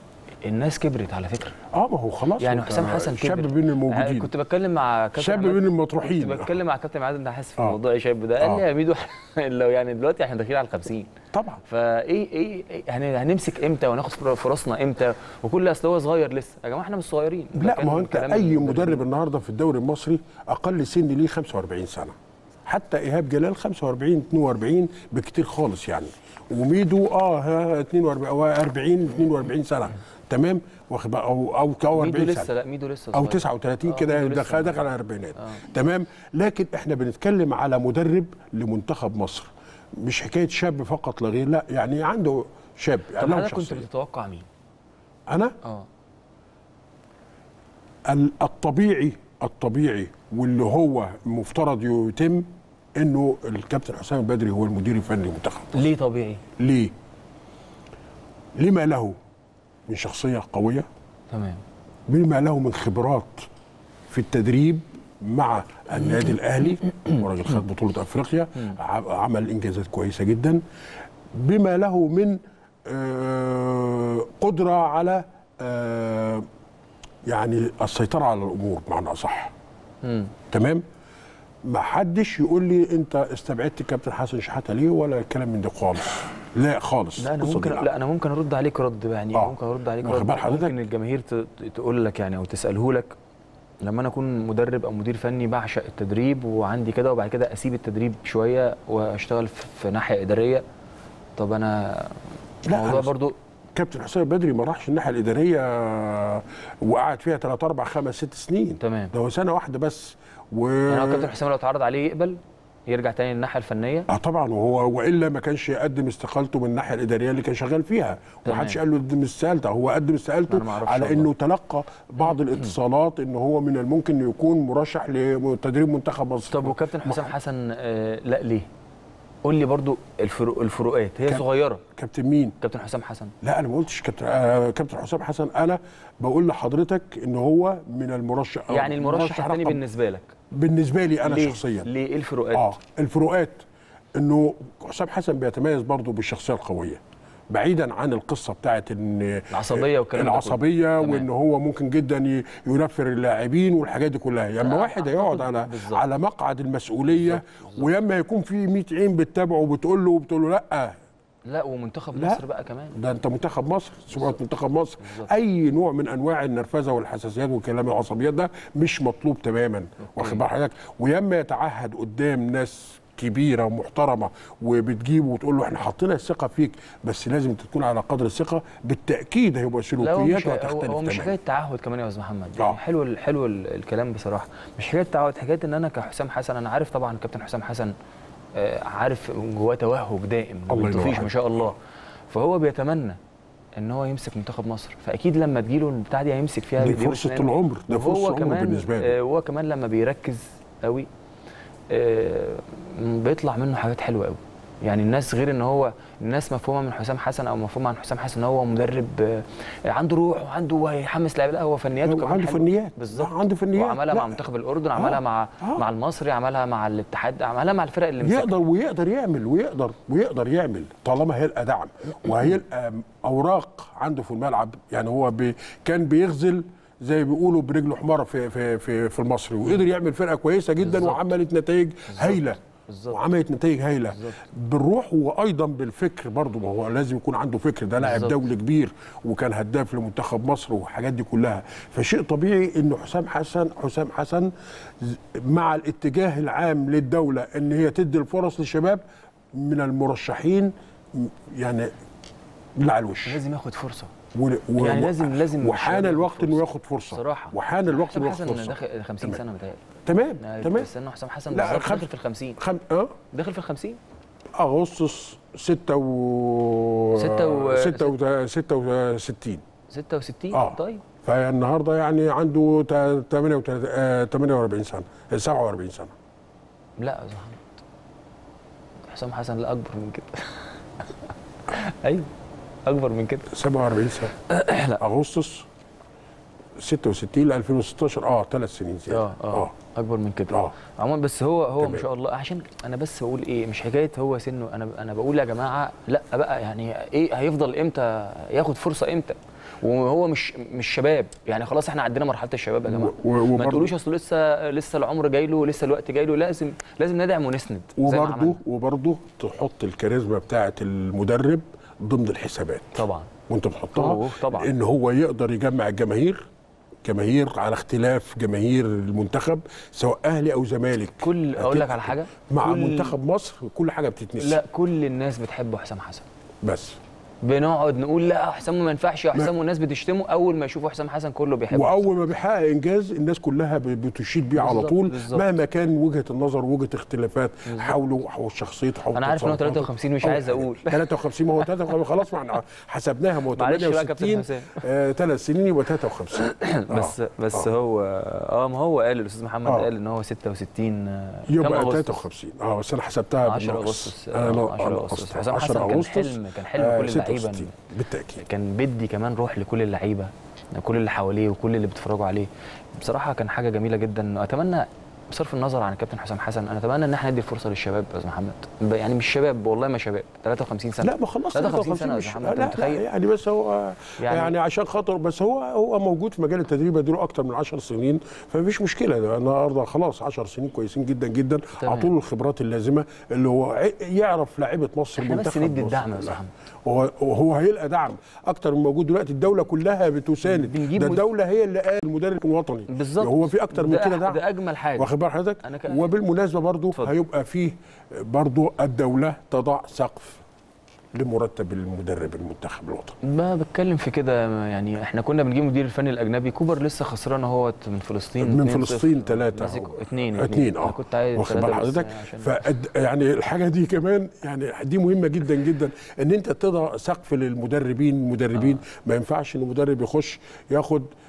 الناس كبرت على فكرة. آه ما هو خلاص. يعني حسام حسن كبر. شاب بين آه، الموجودين كنت بتكلم مع كابتن شاب بين المطروحين. كنت بتكلم مع كابتن عادل نحاس في آه. موضوع شاب ده. قال آه. لي يا ميدو [LAUGHS] لو يعني دلوقتي إحنا داخلين على ال 50 طبعا. فإيه إيه, إيه هن- هنمسك إمتى وناخد فر- فرصنا إمتى؟ وكل أصل هو صغير لسه. يا جماعة إحنا مش صغيرين. لا ما هو أنت أي. مدرب النهارده في الدوري المصري أقل سن ليه 45 سنة. حتى إيهاب جلال 45 42 بكتير خالص يعني. وميدو آه ها 42 أو 40 42 سنة. تمام واخد أو أو أو ميدو 40 لسه سنة لا ميدو لسه أو صغير. 39 آه، كده لسه دخل دخل على الاربعينات تمام لكن إحنا بنتكلم على مدرب لمنتخب مصر مش حكاية شاب فقط لا غير لا يعني عنده شاب يعني طب حضرتك كنت. بتتوقع مين؟ أنا آه ال- الطبيعي الطبيعي واللي هو المفترض يتم إنه الكابتن حسام البدري هو المدير الفني للمنتخب ليه طبيعي؟ ليه؟ لما له من شخصيه قوية. تمام. بما له من خبرات في التدريب مع النادي الأهلي. [COUGHS] وراجل خد بطولة أفريقيا. عمل إنجازات كويسة جدا. بما له من آه، قدرة على آه، يعني السيطرة على الأمور بمعنى أصح. تمام؟ ما حدش يقول لي أنت استبعدت كابتن حسن شحاتة ليه ولا الكلام من ده خالص. لا خالص لا أنا ممكن لا أنا ممكن أرد عليك رد يعني آه. ممكن أرد عليك رد؟ ممكن الجماهير تقول لك يعني أو تسأله لك لما أنا أكون مدرب أو مدير فني بعشق التدريب وعندي كده وبعد كده أسيب التدريب شوية وأشتغل في ناحية إدارية طب أنا لا، الموضوع برضو كابتن حسام بدري ما راحش الناحية الإدارية وقعد فيها 3 4 5 6 سنين تمام. ده هو سنة واحدة بس و يعني كابتن حسام لو اتعرض عليه يقبل يرجع تاني للناحية الفنية؟ آه طبعا وهو وإلا ما كانش يقدم استقالته من الناحية الإدارية اللي كان شغال فيها. تمام. ما حدش قال له قدم استقالته هو قدم استقالته على. إنه تلقى بعض الاتصالات ان هو من الممكن انه يكون مرشح لتدريب منتخب مصر. طب وكابتن حسام حسن آه لا ليه؟ قول لي برضو الفروق الفروقات. هي كاب- صغيرة. كابتن مين؟ كابتن حسام حسن. لا أنا ما قلتش كابتن آه كابتن حسام حسن. أنا بقول لحضرتك إن هو من المرشح يعني المرشح الثاني بالنسبة لك. بالنسبة لي أنا ليه؟ شخصيا ليه إيه الفروقات؟ آه الفروقات إنه حسام حسن بيتميز برضه بالشخصية القوية بعيدا عن القصة بتاعت إن العصبية والكلام. العصبية. وإن هو ممكن جدا ينفر اللاعبين والحاجات دي كلها يا إما واحد هيقعد على بالظبط. على مقعد المسؤولية ويا إما يكون في 100 عين بتتابعه وبتقول له وبتقول له لأ لا ومنتخب لا. مصر بقى كمان. ده انت منتخب مصر سمعة منتخب مصر. بالظبط. أي نوع من أنواع النرفزة والحساسيات والكلام العصبيات ده مش مطلوب تماما واخد بال حضرتك؟ وياما يتعهد قدام ناس كبيرة ومحترمة وبتجيبه وتقول له إحنا حطينا الثقة فيك بس لازم تكون على قدر الثقة. بالتأكيد هيبقى لا هو سلوكيات مش هو, مش تماما. حكاية تعهد كمان يا أستاذ محمد. آه. يعني حلو ال- حلو ال- الكلام بصراحة. مش حكاية تعهد حكاية إن أنا كحسام حسن أنا عارف طبعا كابتن حسام حسن آه، عارف جواه توهج دائم ما بيطفيش ما. شاء الله فهو بيتمنى إن هو يمسك منتخب مصر فأكيد لما تجيله البتاع دي هيمسك فيها دي وأسنانه. العمر، ده وهو فرصة عمر كمان بالنسبة له. آه، وهو كمان لما بيركز قوي آه، بيطلع منه حاجات حلوة قوي يعني الناس غير إن هو الناس مفهومة من حسام حسن أو مفهومة عن حسام حسن إن هو مدرب آه، عنده روح وعنده ويحمس لاعب لا هو فنياته كمان عنده. فنيات بالظبط عنده فنيات وعملها. مع منتخب الأردن عملها مع آه. مع المصري عملها مع الاتحاد عملها مع الفرق اللي يقدر ويقدر يعمل ويقدر ويقدر يعمل طالما هيلقى دعم وهيلقى أوراق عنده في الملعب يعني هو بي كان بيغزل زي بيقولوا برجله حمارة في في في, في المصري وقدر يعمل فرقة كويسة جدا بالظبط. وعملت نتائج هايلة بالظبط. وعملت نتائج هايلة. بالروح وأيضا بالفكر برضه ما هو لازم يكون عنده فكر. ده لاعب. دولي كبير وكان هداف لمنتخب مصر والحاجات دي كلها. فشيء طبيعي انه حسام حسن حسام حسن مع الاتجاه العام للدولة إن هي تدي الفرص للشباب من المرشحين يعني على الوش. لازم ياخد فرصة. و... و... يعني لازم- لازم وحان الوقت إنه. ياخد فرصة. صراحة. وحان الوقت إنه ياخد حسن فرصة. داخل 50 تمام. سنة متهيألي. تمام تمام. استنى حسام حسن لا، خم- في ال 50 خم... أه؟ داخل في ال 50 أغسطس 6 و ستة و- 6 و 66 66 آه. طيب. فالنهارده يعني عنده تا- 38 آه، 48 سنة آه، 47 سنة. لا يا حسام حسن لا أكبر من كده. [LAUGHS] أيوه أكبر من كده. 47 سنة. [CLEARS THROAT] لا. أغسطس؟ 66 ل 2016 آه ثلاث سنين زيادة. آه آه. أكبر من كده. آه. عموما بس هو هو ما. شاء الله. عشان أنا بس بقول إيه مش حكاية هو سنه. أنا أنا بقول يا جماعة لأ بقى يعني إيه هيفضل إمتى؟ ياخد فرصة إمتى؟ وهو مش مش شباب. يعني خلاص إحنا عدينا مرحلة الشباب يا جماعة. ما تقولوش أصل لسه لسه العمر جاي له لسه الوقت جاي له. لازم لازم ندعم ونسند وبرضه. وبرضه تحط الكاريزما بتاعه المدرب ضمن الحسابات. طبعا. وأنت بتحطها طبعاً. إن هو يقدر يجمع الجماهير جماهير على اختلاف جماهير المنتخب سواء أهلي أو زمالك. كل أقول لك على حاجة. مع كل منتخب مصر كل حاجة بتتنسي. لا كل الناس بتحب حسام حسن. بس. بنقعد نقول لا حسام ما ينفعش يا حسام والناس بتشتمه أول ما يشوفوا حسام حسن كله بيحبه وأول ما بيحقق إنجاز الناس كلها بتشيد بيه على طول بالظبط. مهما كان وجهة النظر ووجهه اختلافات حوله حول شخصيته حول أنا عارف إن هو تصرفاته. 53 مش عايز أقول. [LAUGHS] 53 ما هو 53 خلاص ما حسبناها ما هو معلش بقى يا كابتن 68 حسام. آه ثلاث سنين يبقى 53 [COUGHS] بس آه. بس آه. هو آه ما هو قال الأستاذ محمد آه. قال إن هو 66 آه، يبقى أغسطس؟ 53 آه بس أنا حسبتها 10 بالنقص. أغسطس، أنا آه، نق- 10 أنا أغسطس. قصدي حسام 10 حسن كان حلم- كان حلم كل اللعيبة 66 بالتأكيد. كان بيدي كمان روح لكل اللعيبة كل اللي حواليه وكل اللي بيتفرجوا عليه. بصراحة كان حاجة جميلة جدا. أتمنى بصرف النظر عن الكابتن حسام حسن أنا أتمنى إن إحنا ندي الفرصه للشباب يا محمد. يعني مش شباب والله ما شباب. 53 سنة. لا ما خلص 53 سنة يا مش لا, محمد لا متخيل؟ يعني بس هو يعني, يعني- عشان خاطر بس هو هو موجود في مجال التدريب اديله أكتر من 10 سنين فمفيش مشكلة. ده النهارده خلاص 10 سنين كويسين جدا جدا. اعطوا له الخبرات اللازمة اللي هو يعرف لعيبة مصر إحنا بس ندي الدعم يا محمد. وهو هيلقى دعم أكتر من موجود دلوقتي. الدولة كلها بتساند. ده الدولة هي اللي قال المدرب الوطني بالظبط. هو في أكتر من ده كده دعم. ده أجمل حاجة. واخد بال حضرتك؟ وبالمناسبة برضو اتفضل. هيبقى فيه برضو الدولة تضع سقف. لمرتب المدرب المنتخب الوطني. ما بتكلم في كده يعني إحنا كنا بنجيب مدير الفني الأجنبي كوبر لسه خسران اهوت من فلسطين. من 2-0. فلسطين ثلاثة ماسك اثنين اثنين آه. كنت عايز واخد بال حضرتك؟ يعني الحاجة دي كمان يعني دي مهمة جدا جدا إن أنت تضع سقف للمدربين المدربين ما ينفعش إن مدرب يخش ياخد آه،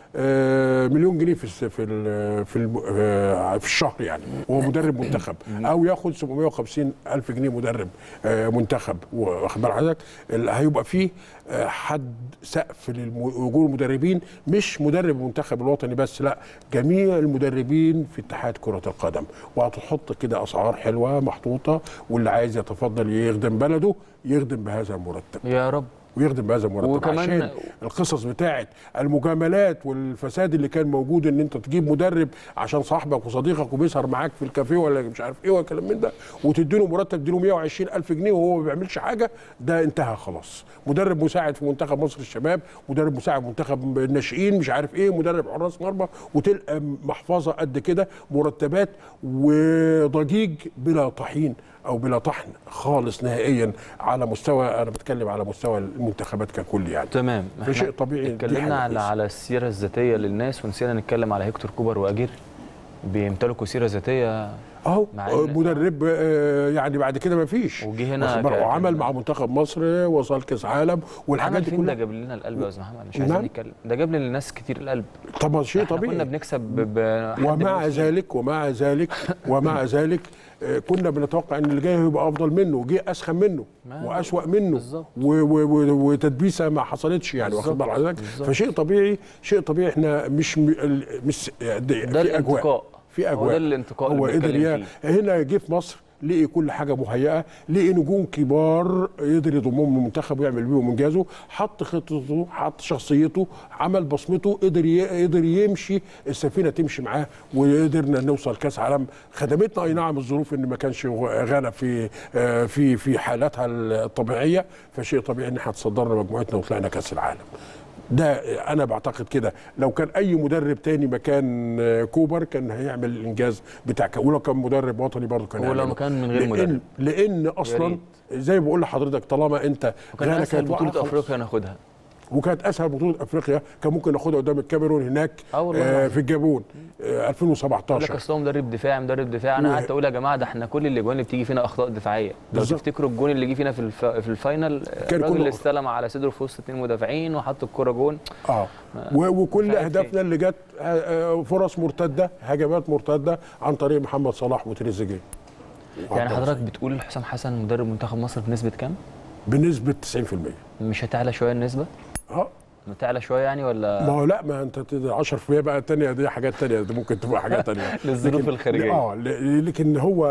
مليون جنيه في في ال- في آه، في الشهر يعني. وهو مدرب منتخب. أو ياخد 750 ألف جنيه مدرب آه، منتخب. واخد بال حضرتك؟ هيبقى فيه آه، حد سقف للاجور المدربين مش مدرب المنتخب الوطني بس لا جميع المدربين في اتحاد كرة القدم. وهتحط كده أسعار حلوة محطوطة واللي عايز يتفضل يخدم بلده يخدم بهذا المرتب. يا رب. ويخدم بهذا المرتب. وكمان- عشان القصص بتاعت المجاملات والفساد اللي كان موجود إن أنت تجيب مدرب عشان صاحبك وصديقك وبيسهر معاك في الكافيه ولا مش عارف إيه والكلام من ده وتديله مرتب تديله 120 ألف جنيه وهو ما بيعملش حاجة ده انتهى خلاص. مدرب مساعد في منتخب مصر الشباب مدرب مساعد منتخب الناشئين مش عارف إيه مدرب حراس مرمى وتلقى محفظة قد كده مرتبات وضجيج بلا طحين. أو بلا طحن خالص نهائيا على مستوى أنا بتكلم على مستوى المنتخبات ككل يعني. تمام. ده شيء طبيعي، اتكلمنا على. على السيرة الذاتية للناس ونسينا نتكلم على هيكتور كوبر وأجير. بيمتلكوا سيرة ذاتية أهو مدرب آه، يعني بعد كده ما فيش وجه هنا وعمل مع منتخب مصر وصل كأس عالم والحاجات دي فين ده كلها جاب لنا القلب يا أستاذ محمد مش نعم. عايزين نتكلم ده جاب للناس كتير القلب طبعا شيء إحنا كنا طبيعي بنكسب ومع. ذلك ومع ذلك ومع [LAUGHS] ذلك آه، كنا بنتوقع إن اللي جاي هيبقى أفضل منه جه أسخن منه وأسوأ منه. و- و- و- وتدبيسة ما حصلتش يعني واخد. بال حضرتك. فشيء طبيعي شيء طبيعي إحنا مش مش ده في أجواء في هو أجواء. ده الانتقاء هو قدر. هنا جه في مصر لقي كل حاجة مهيئة لقي نجوم كبار يقدر يضمهم للمنتخب ويعمل بيهم إنجازه حط خطته حط شخصيته عمل بصمته قدر قدر يمشي السفينة تمشي معاه وقدرنا نوصل كأس عالم. خدمتنا أي نعم الظروف إن ما كانش غانا في آه، في في حالاتها الطبيعية فشيء طبيعي إن إحنا تصدرنا مجموعتنا وطلعنا كأس العالم. ده أنا بعتقد كده لو كان أي مدرب تاني مكان آه، كوبر كان هيعمل الانجاز بتاع ولو كان مدرب وطني برضه كان ولو. كان من غير لأن مدرب. لأن أصلا زي ما بقول لحضرتك طالما أنت وكان غانا أسهل بطولة. أفريقيا ناخدها وكانت أسهل بطولة أفريقيا كان ممكن ناخدها قدام الكاميرون هناك آه آه. في الجابون آه يقول لك 2017 أصل مدرب دفاع مدرب دفاع أنا قعدت أقول يا جماعة ده إحنا كل الأجوان اللي بتيجي فينا أخطاء دفاعية لو. تفتكروا الجون اللي جه فينا في الف... في ال final كان الراجل. استلم على صدره في وسط اثنين مدافعين وحط الكرة جون آه و- وكل أهدافنا اللي جت آه، آه، فرص مرتدة هجمات مرتدة عن طريق محمد صلاح وتريزيجيه يعني حضرتك بتقول حسام حسن مدرب منتخب مصر بنسبة كام؟ بنسبة 90% مش هتعلى شوية النسبة؟ آه هتعلى شوية يعني ولا؟ ما هو لا ما انت ت- 10% بقى الثانية دي حاجات ثانية دي ممكن تبقى حاجات [LAUGHS] ثانية للظروف الخارجية. آه لكن هو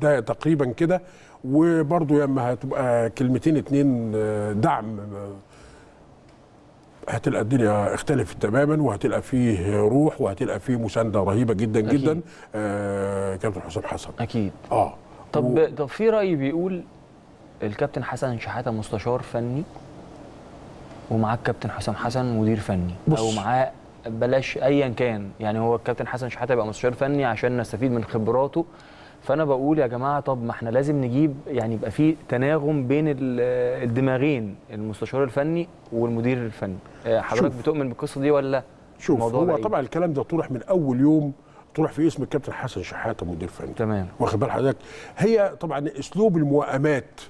ده تقريبا كده. وبرضه لما هتبقى كلمتين اتنين آه، دعم آه، هتلقى الدنيا اختلفت تماما وهتلقى فيه روح وهتلقى فيه مساندة رهيبة جدا أكيد. جدا آه كابتن حسام حسن. أكيد. آه. طب و- طب في رأي بيقول الكابتن حسن مستشار فني؟ ومعاه الكابتن حسام حسن مدير فني بص. أو معاه بلاش ايا كان يعني هو الكابتن حسن شحاته يبقى مستشار فني عشان نستفيد من خبراته فأنا بقول يا جماعة طب ما إحنا لازم نجيب يعني يبقى في تناغم بين ال- الدماغين المستشار الفني والمدير الفني آه، حضرتك شوف. بتؤمن بالقصة دي ولا شوف هو بعيد؟ طبعا الكلام ده طرح من أول يوم طرح في اسم الكابتن حسن شحاتة مدير فني تمام واخد بال حضرتك هي طبعا أسلوب الموائمات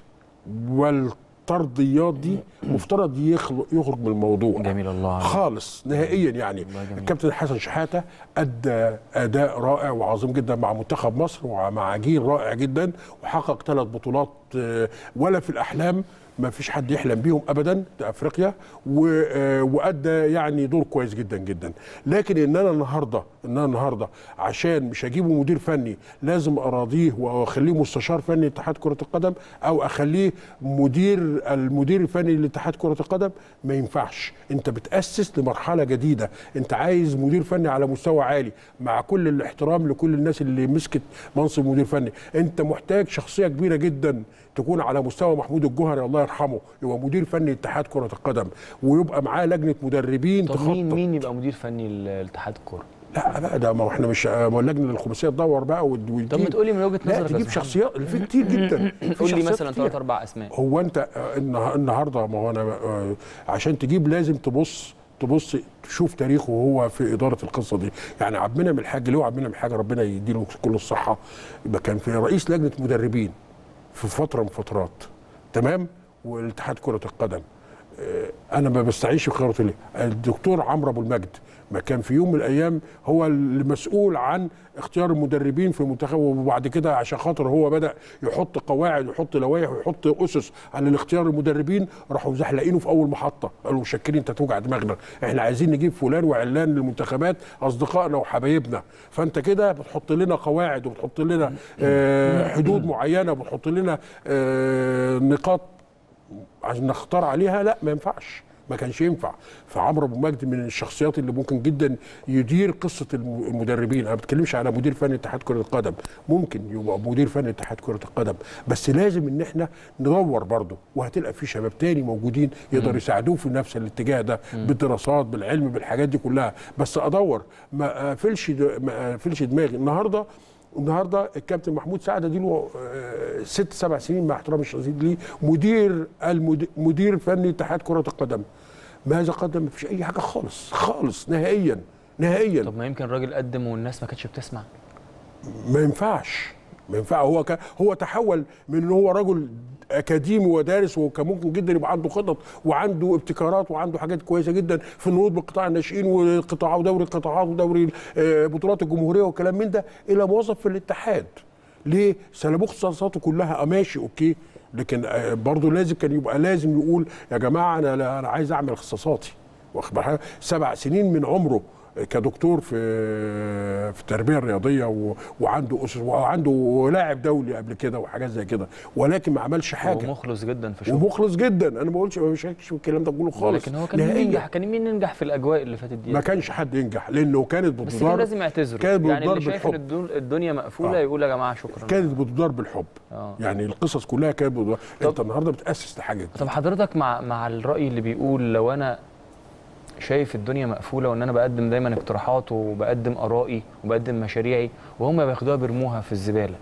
والترضيات دي مفترض يخلق يخرج من الموضوع جميل الله. خالص نهائيا يعني. الكابتن حسن شحاتة أدى أداء رائع وعظيم جدا مع منتخب مصر ومع جيل رائع جدا وحقق ثلاث بطولات آه، ولا في الأحلام ما فيش حد يحلم بيهم ابدا في أفريقيا آه، وأدى يعني دور كويس جدا جدا. لكن إن أنا النهارده إن أنا النهارده عشان مش هجيبه مدير فني لازم أراضيه وأخليه مستشار فني اتحاد كرة القدم أو أخليه مدير المدير الفني لاتحاد كرة القدم ما ينفعش. أنت بتأسس لمرحلة جديدة. أنت عايز مدير فني على مستوى عالي مع كل الاحترام لكل الناس اللي مسكت منصب مدير فني. أنت محتاج شخصية كبيرة جدا. تكون على مستوى محمود الجوهري الله يرحمه يبقى مدير فني اتحاد كرة القدم ويبقى معاه لجنة مدربين طب مين تخطط. مين يبقى مدير فني لاتحاد الكورة؟ لا بقى ده ما هو إحنا مش ما هو اللجنة الخماسية تدور بقى وتجيب طب ما تقولي من وجهة نظرك تجيب شخصيات في كتير جدا قول لي مثلا. ثلاث أربع أسماء. هو أنت آه، النه- النهارده ما هو أنا آه، عشان تجيب لازم تبص تبص تشوف تاريخه وهو في إدارة القصة دي. يعني عبد المنعم الحاج اللي هو عبد المنعم الحاج؟ ربنا يديله كل الصحة. كان في رئيس لجنة مدربين. في فترة من فترات. تمام؟ والاتحاد كرة القدم. أنا ما بستعيش بخيرته ليه الدكتور عمرو أبو المجد ما كان في يوم من الأيام هو المسؤول عن اختيار المدربين في المنتخب وبعد كده عشان خاطر هو بدأ يحط قواعد ويحط لوائح ويحط أسس على الاختيار المدربين راحوا زحلقينه في أول محطة. قالوا شكرين أنت توجع دماغنا إحنا عايزين نجيب فلان وعلان للمنتخبات أصدقائنا وحبايبنا. فأنت كده بتحط لنا قواعد وبتحط لنا آه، حدود معينة وبتحط لنا آه، نقاط عشان نختار عليها لا ما ينفعش ما كانش ينفع. فعمرو أبو مجد من الشخصيات اللي ممكن جدا يدير قصة الم- المدربين. أنا ما بتكلمش على مدير فني اتحاد كرة القدم. ممكن يبقى مدير فني اتحاد كرة القدم بس لازم إن إحنا ندور برضه وهتلقى في شباب تاني موجودين يقدر يساعدوه في نفس الاتجاه ده بالدراسات بالعلم بالحاجات دي كلها. بس أدور ما أقفلش ما أقفلش دماغي. النهارده النهارده الكابتن محمود سعد اديله آه، ست سبع سنين مع احترامي الشديد ليه مدير مدير فني اتحاد كرة القدم. ماذا قدم؟ مفيش أي حاجة خالص خالص نهائيا نهائيا. طب ما يمكن الراجل قدم والناس ما كانتش بتسمع. ما ينفعش ما ينفع. هو ك... هو تحول من إن هو رجل أكاديمي ودارس وكان ممكن جدا يبقى عنده خطط وعنده ابتكارات وعنده حاجات كويسة جدا في النهوض بقطاع الناشئين والقطاع ودوري القطاعات ودوري آه، بطولات الجمهورية والكلام من ده إلى موظف في الاتحاد ليه؟ سلبوه اختصاصاته كلها ماشي أوكي لكن آه، برضه لازم كان يبقى لازم يقول يا جماعة أنا أنا عايز أعمل اختصاصاتي واخد؟ سبع سنين من عمره كدكتور في في التربيه الرياضيه وعنده اسس وعنده لاعب دولي قبل كده وحاجات زي كده ولكن ما عملش حاجة. ومخلص جدا في شغله. ومخلص جدا. أنا ما بقولش ما بشكش في الكلام ده كله خالص. لكن هو كان مين. ينجح كان مين ينجح في الأجواء اللي فاتت دي؟ ما كانش حد ينجح لأنه كانت بس كان لازم يعتذروا. كانت يعني اللي شايف إن الدنيا مقفولة آه. يقول يا جماعة شكرا. كانت بتدار بالحب. آه. يعني القصص كلها كانت بتدار. طب- أنت النهارده بتأسس لحاجة طب حضرتك مع مع الرأي اللي بيقول لو أنا شايف الدنيا مقفولة وإن أنا بقدم دايما اقتراحات وبقدم آرائي وبقدم مشاريعي وهم بياخدوها بيرموها في الزبالة.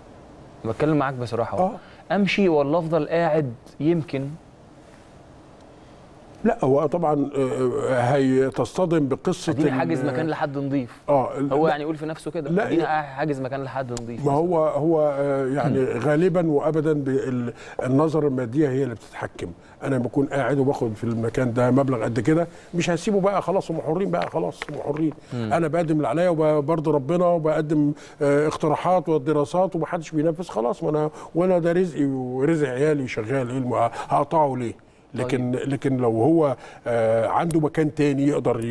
بتكلم معاك بصراحة. آه. أمشي ولا أفضل قاعد يمكن لا هو طبعا آه، آه، هي تصطدم بقصة أديني ال- حاجز مكان لحد نضيف. آه هو يعني يقول في نفسه كده. لا، أديني يا- حاجز مكان لحد نضيف. ما هو هو آه، يعني [CLEARS THROAT] غالبا وابدا النظره المادية هي اللي بتتحكم. أنا بكون قاعد وباخد في المكان ده مبلغ قد كده مش هسيبه بقى خلاص هم حرين بقى خلاص هم حرين. أنا بقدم اللي عليا وبرضي ربنا وبقدم اقتراحات والدراسات ومحدش بينفذ خلاص ما أنا وأنا ده رزقي ورزق عيالي شغال إيه هقطعه ليه؟ لكن لكن لو هو آه، عنده مكان تاني يقدر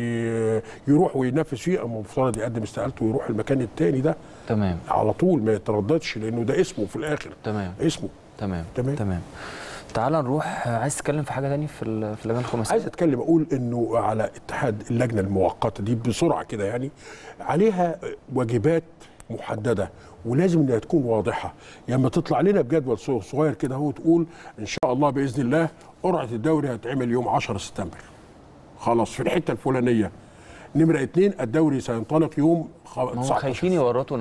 يروح وينفذ فيه أما المفترض يقدم استقالته ويروح المكان التاني ده تمام. على طول ما يترددش لأنه ده اسمه في الآخر. تمام. اسمه. تمام. تمام. تمام. تعال نروح. عايز تتكلم في حاجة تاني في في اللجنة الخماسية؟ عايز أتكلم أقول إنه على اتحاد اللجنة المؤقتة دي بسرعة كده يعني عليها واجبات محددة ولازم انها تكون واضحة. لما تطلع لنا بجدول صغ- صغير كده هو تقول إن شاء الله بإذن الله قرعة الدوري هتعمل يوم 10 سبتمبر. خلاص في الحتة الفلانية. نمرة اتنين الدوري سينطلق يوم خ- ما هم 19 خايفين يورطوا.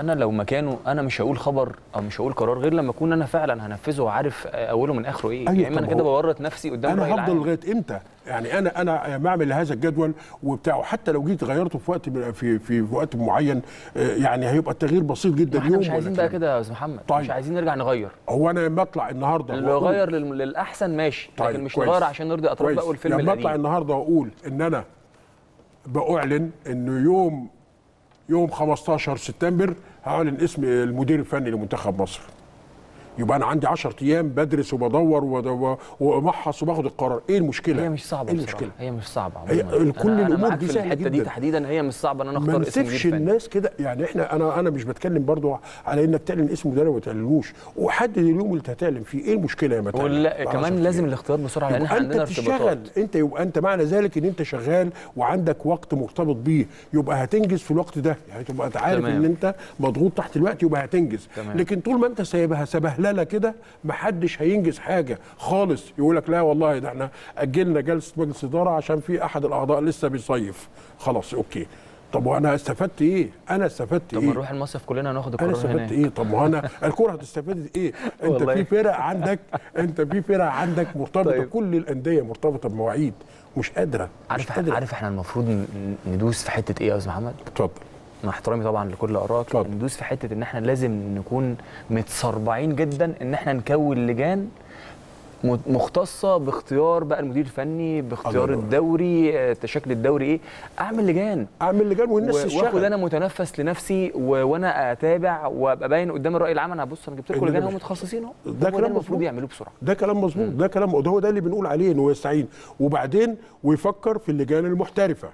أنا لو مكانه أنا مش هقول خبر أو مش هقول قرار غير لما أكون أنا فعلا هنفذه وعارف أوله من آخره إيه. أيوة، اما أنا كده بورط نفسي قدام أنا هفضل لغاية إمتى؟ يعني أنا أنا بعمل هذا الجدول وبتاعه. حتى لو جيت غيرته في وقت في في وقت معين آه، يعني هيبقى التغيير بسيط جدا إحنا يوم مش عايزين بقى. كده يا أستاذ محمد. طيب. مش عايزين نرجع نغير. هو أنا لما اطلع النهارده لو غير لل- للأحسن ماشي طيب، لكن مش. نغير عشان نرضي أطراف. بقى والفيلم لما اطلع القديم. النهارده وأقول إن أنا بأعلن انه يوم يوم 15 سبتمبر هعلن اسم المدير الفني لمنتخب مصر. يبقى أنا عندي 10 أيام بدرس وبدور وأمحص وباخد القرار. إيه المشكلة؟ هي مش صعبة بصراحه المشكلة؟ هي مش صعبة هي. كل معاك دي سهلة الحتة دي جداً. تحديدا هي مش صعبة إن أنا ما اختار اسم فني الناس كده يعني إحنا أنا أنا مش بتكلم برضو على إنك تعلن اسم مدرب وما تعلنوش وحدد اليوم اللي هتعلن فيه إيه المشكلة يا متى ولا كمان لازم الاختيار بسرعة لأن إحنا عندنا ارتباطات. أنت يبقى أنت معنى ذلك إن أنت شغال وعندك وقت مرتبط بيه. يبقى هتنجز في الوقت ده. يعني تبقى عارف. إن أنت مضغوط تحت الوقت يبقى هتنجز. تمام. لكن طول ما أنت سايبها سبهلله كده محدش هينجز حاجة خالص. يقول لك لا والله ده إحنا اجلنا جلسه مجلس اداره عشان في احد الاعضاء لسه بيصيف. خلاص أوكي. طب وأنا استفدت إيه؟ أنا استفدت طب ما إيه؟ نروح المصيف كلنا ناخد أنا القرار استفدت إيه؟ طب ما أنا [LAUGHS] الكوره هتستفاد إيه؟ [LAUGHS] انت. في فرق عندك انت في فرق عندك مرتبطة طيب. كل الأندية مرتبطة بمواعيد. مش قادرة مش عارف قادرة. عارف إحنا المفروض ندوس في حتة إيه يا أستاذ محمد؟ اتفضل. مع احترامي طبعا لكل آرائك. ندوس في حتة إن إحنا لازم نكون متصربعين جدا إن إحنا نكون لجان مختصة باختيار بقى المدير الفني باختيار. الدوري آه، شكل الدوري إيه أعمل لجان أعمل لجان والناس و- وآخد تشتغل أنا متنفس لنفسي. وأنا أتابع وأبقى باين قدام الرأي العام أنا بص أنا جبت لكم لجان هم متخصصين أهو ده كلام المفروض. يعملوه بسرعة ده كلام مظبوط ده كلام ده هو ده اللي بنقول عليه إنه يستعين وبعدين ويفكر في اللجان المحترفة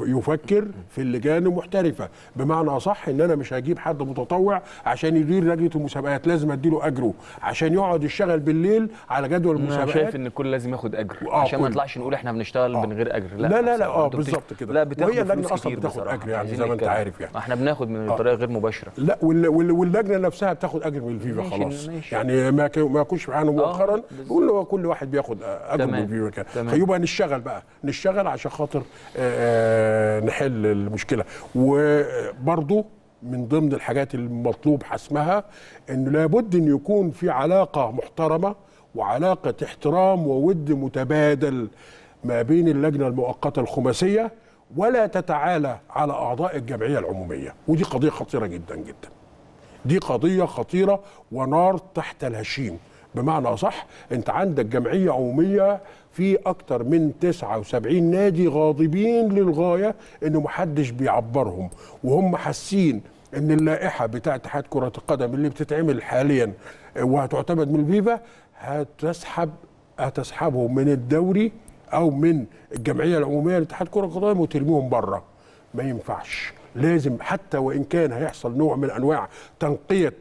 يفكر في اللجان المحترفه بمعنى أصح إن أنا مش هجيب حد متطوع عشان يدير لجنة المسابقات لازم أديله أجره عشان يقعد يشتغل بالليل على جدول أنا المسابقات شايف إن الكل لازم ياخد أجر آه، عشان ما. نطلعش نقول إحنا بنشتغل آه. من غير أجر لا لا لا بصراحة. آه بالظبط كده لا بتاخدوا وهي اللجنه أصلا بتاخد. أجر يعني زي ما أنت. عارف يعني إحنا بناخد من بطريقة غير مباشرة لا وال- وال- واللجنة نفسها بتاخد أجر من الفيفا خلاص ماشي. يعني ما ما يكونش معانا مؤخرا بالظبط. بيقول له كل واحد بياخد أجر من الفيفا كده. فيبقى نشتغل بقى نشتغل عشان خاطر آه، نحل المشكلة. وبرضه من ضمن الحاجات المطلوب حسمها انه لابد إن يكون في علاقة محترمة وعلاقة احترام وود متبادل ما بين اللجنة المؤقتة الخماسية ولا تتعالى على أعضاء الجمعية العمومية. ودي قضية خطيرة جدا جدا. دي قضية خطيرة ونار تحت الهشيم. بمعنى صح أنت عندك جمعية عمومية في أكتر من 79 نادي غاضبين للغاية إنه محدش بيعبرهم وهم حاسين إن اللائحة بتاعة اتحاد كرة القدم اللي بتتعمل حاليا وهتعتمد من الفيفا هتسحب هتسحبهم من الدوري أو من الجمعية العمومية لاتحاد كرة القدم وترميهم بره ما ينفعش. لازم حتى وإن كان هيحصل نوع من أنواع تنقية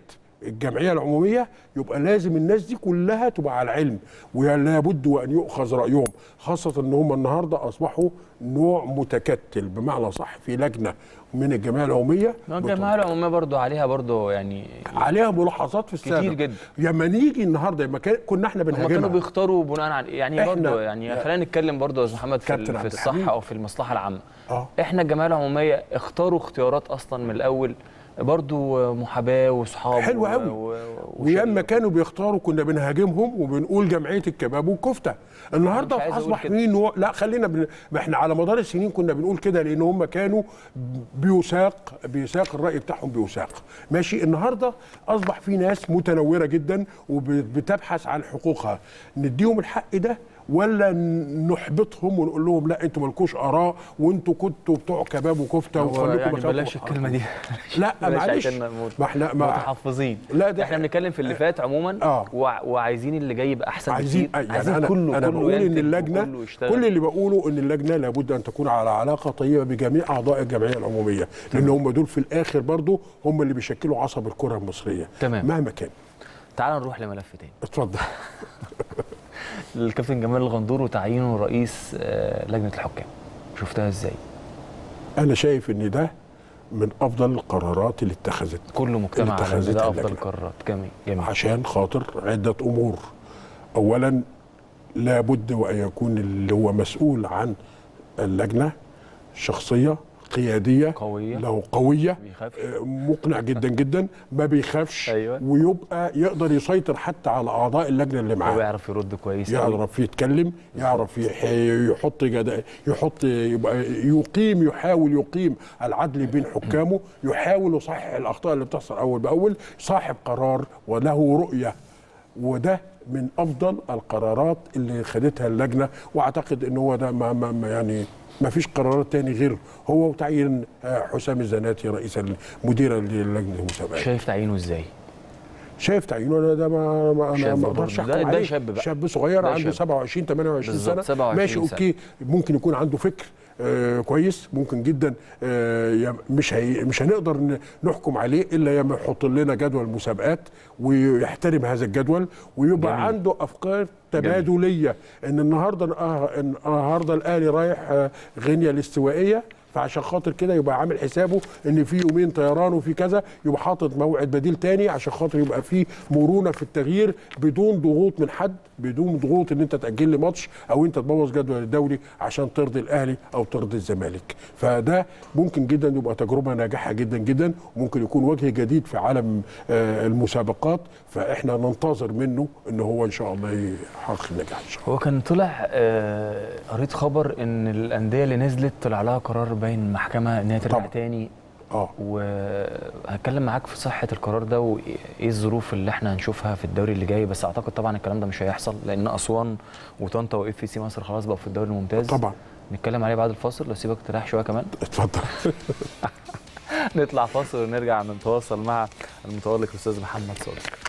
الجمعية العمومية يبقى لازم الناس دي كلها تبقى على العلم ولا بد وأن يؤخذ رأيهم خاصة إن هم النهارده أصبحوا نوع متكتل بمعنى صح في لجنة من الجمعية العمومية. الجمعية العمومية برضو عليها برضو يعني عليها ملاحظات في السابق. كتير جدا. لما نيجي النهارده لما كنا إحنا هم بنهاجمها. كانوا بيختاروا بناء على يعني برضو يعني خلينا نتكلم برضو يا أستاذ محمد في, في الصحة. أو في المصلحة العامة. آه. إحنا الجمعية العمومية اختاروا اختيارات أصلا من الأول برضو محاباه وصحاب حلو و- قوي. و- وياما كانوا بيختاروا كنا بنهاجمهم وبنقول جمعية الكباب والكفتة. النهارده أصبح. في نوع لا خلينا بن... ما إحنا على مدار السنين كنا بنقول كده لأن هم كانوا بيساق بيساق الرأي بتاعهم بيساق. ماشي؟ النهارده أصبح في ناس متنورة جدا وبتبحث عن حقوقها. نديهم الحق ده ولا نحبطهم ونقول لهم لا أنتوا مالكوش آراء وانتوا كنتوا بتوع كباب وكفتة وخليكم يعني. بلاش الكلمة دي. [LAUGHS] لا معلش. ما إحنا متحفظين. لا، ده إحنا بنتكلم في اللي فات عموما آه. وع- وعايزين اللي جاي يبقى أحسن عايزين بكتير. يعني عايزين أنا كله أنا كله بقول إن اللجنة. كل اللي بقوله إن اللجنة لابد أن تكون على علاقة طيبة بجميع أعضاء الجمعية العمومية لأن هم دول في الآخر برضو هم اللي بيشكلوا عصب الكرة المصرية. تمام. مهما كان. تعال نروح لملف تاني. اتفضل. [LAUGHS] الكابتن جمال الغندور وتعيينه رئيس آه، لجنة الحكام. شفتها إزاي؟ أنا شايف إن ده من أفضل القرارات اللي اتخذت. كله مجتمع على إن اتخذتها ده أفضل. قرارات جميل جميل. عشان خاطر عدة أمور. اولا لابد وأن يكون اللي هو مسؤول عن اللجنة شخصية. قيادية قوية. له قوية. آه، مقنع جدا جدا ما بيخافش أيوة. ويبقى يقدر يسيطر حتى على أعضاء اللجنة اللي معاه وبيعرف يرد كويس. يعرف يتكلم يعرف يح- يحط يحط يبقى يقيم يحاول يقيم العدل بين حكامه يحاول يصحح الأخطاء اللي بتحصل أول بأول صاحب قرار وله رؤية وده من أفضل القرارات اللي خدتها اللجنة وأعتقد إن هو ده ما يعني ما فيش قرارات تاني غير هو وتعيين آه، حسام الزناتي رئيس المدير للجنه المسابقات شايف تعيينه إزاي؟ شايف تعيينه؟ أنا ده ما ما أنا ما أقدرش أحكم ده عليه. شاب بقى. شاب صغير ده عنده شاب. 27 28 بالظبط، سنة. 27 ماشي سنة. أوكي ممكن يكون عنده فكر. كويس. ممكن جدا آه مش هي مش هنقدر نحكم عليه إلا لما يحط لنا جدول مسابقات ويحترم هذا الجدول ويبقى جميل. عنده أفكار تبادلية. إن النهارده آه، النهارده الأهلي رايح آه، غينيا الاستوائية فعشان خاطر كده يبقى عامل حسابه إن في يومين طيران وفي كذا يبقى حاطط موعد بديل تاني عشان خاطر يبقى في مرونة في التغيير بدون ضغوط من حد. بدون ضغوط إن أنت تأجل لي ماتش أو أنت تبوظ جدول الدوري عشان ترضي الأهلي أو ترضي الزمالك. فده ممكن جدا يبقى تجربة ناجحة جدا جدا وممكن يكون وجه جديد في عالم آه، المسابقات. فإحنا ننتظر منه إن هو إن شاء الله يحقق النجاح إن شاء الله. هو كان طلع آه، قريت خبر إن الأندية اللي نزلت طلع لها قرار باين المحكمه إن هي ترجع. تاني آه. وهتكلم معاك في صحة القرار ده وإيه الظروف اللي إحنا هنشوفها في الدوري اللي جاي بس أعتقد طبعا الكلام ده مش هيحصل لأن أسوان وطنطا واف سي مصر خلاص بقوا في الدوري الممتاز. طبعا. نتكلم عليه بعد الفاصل لو سيبك تريح شوية كمان. [LAUGHS] اتفضل. نطلع فاصل ونرجع نتواصل مع المتالق الأستاذ محمد صادق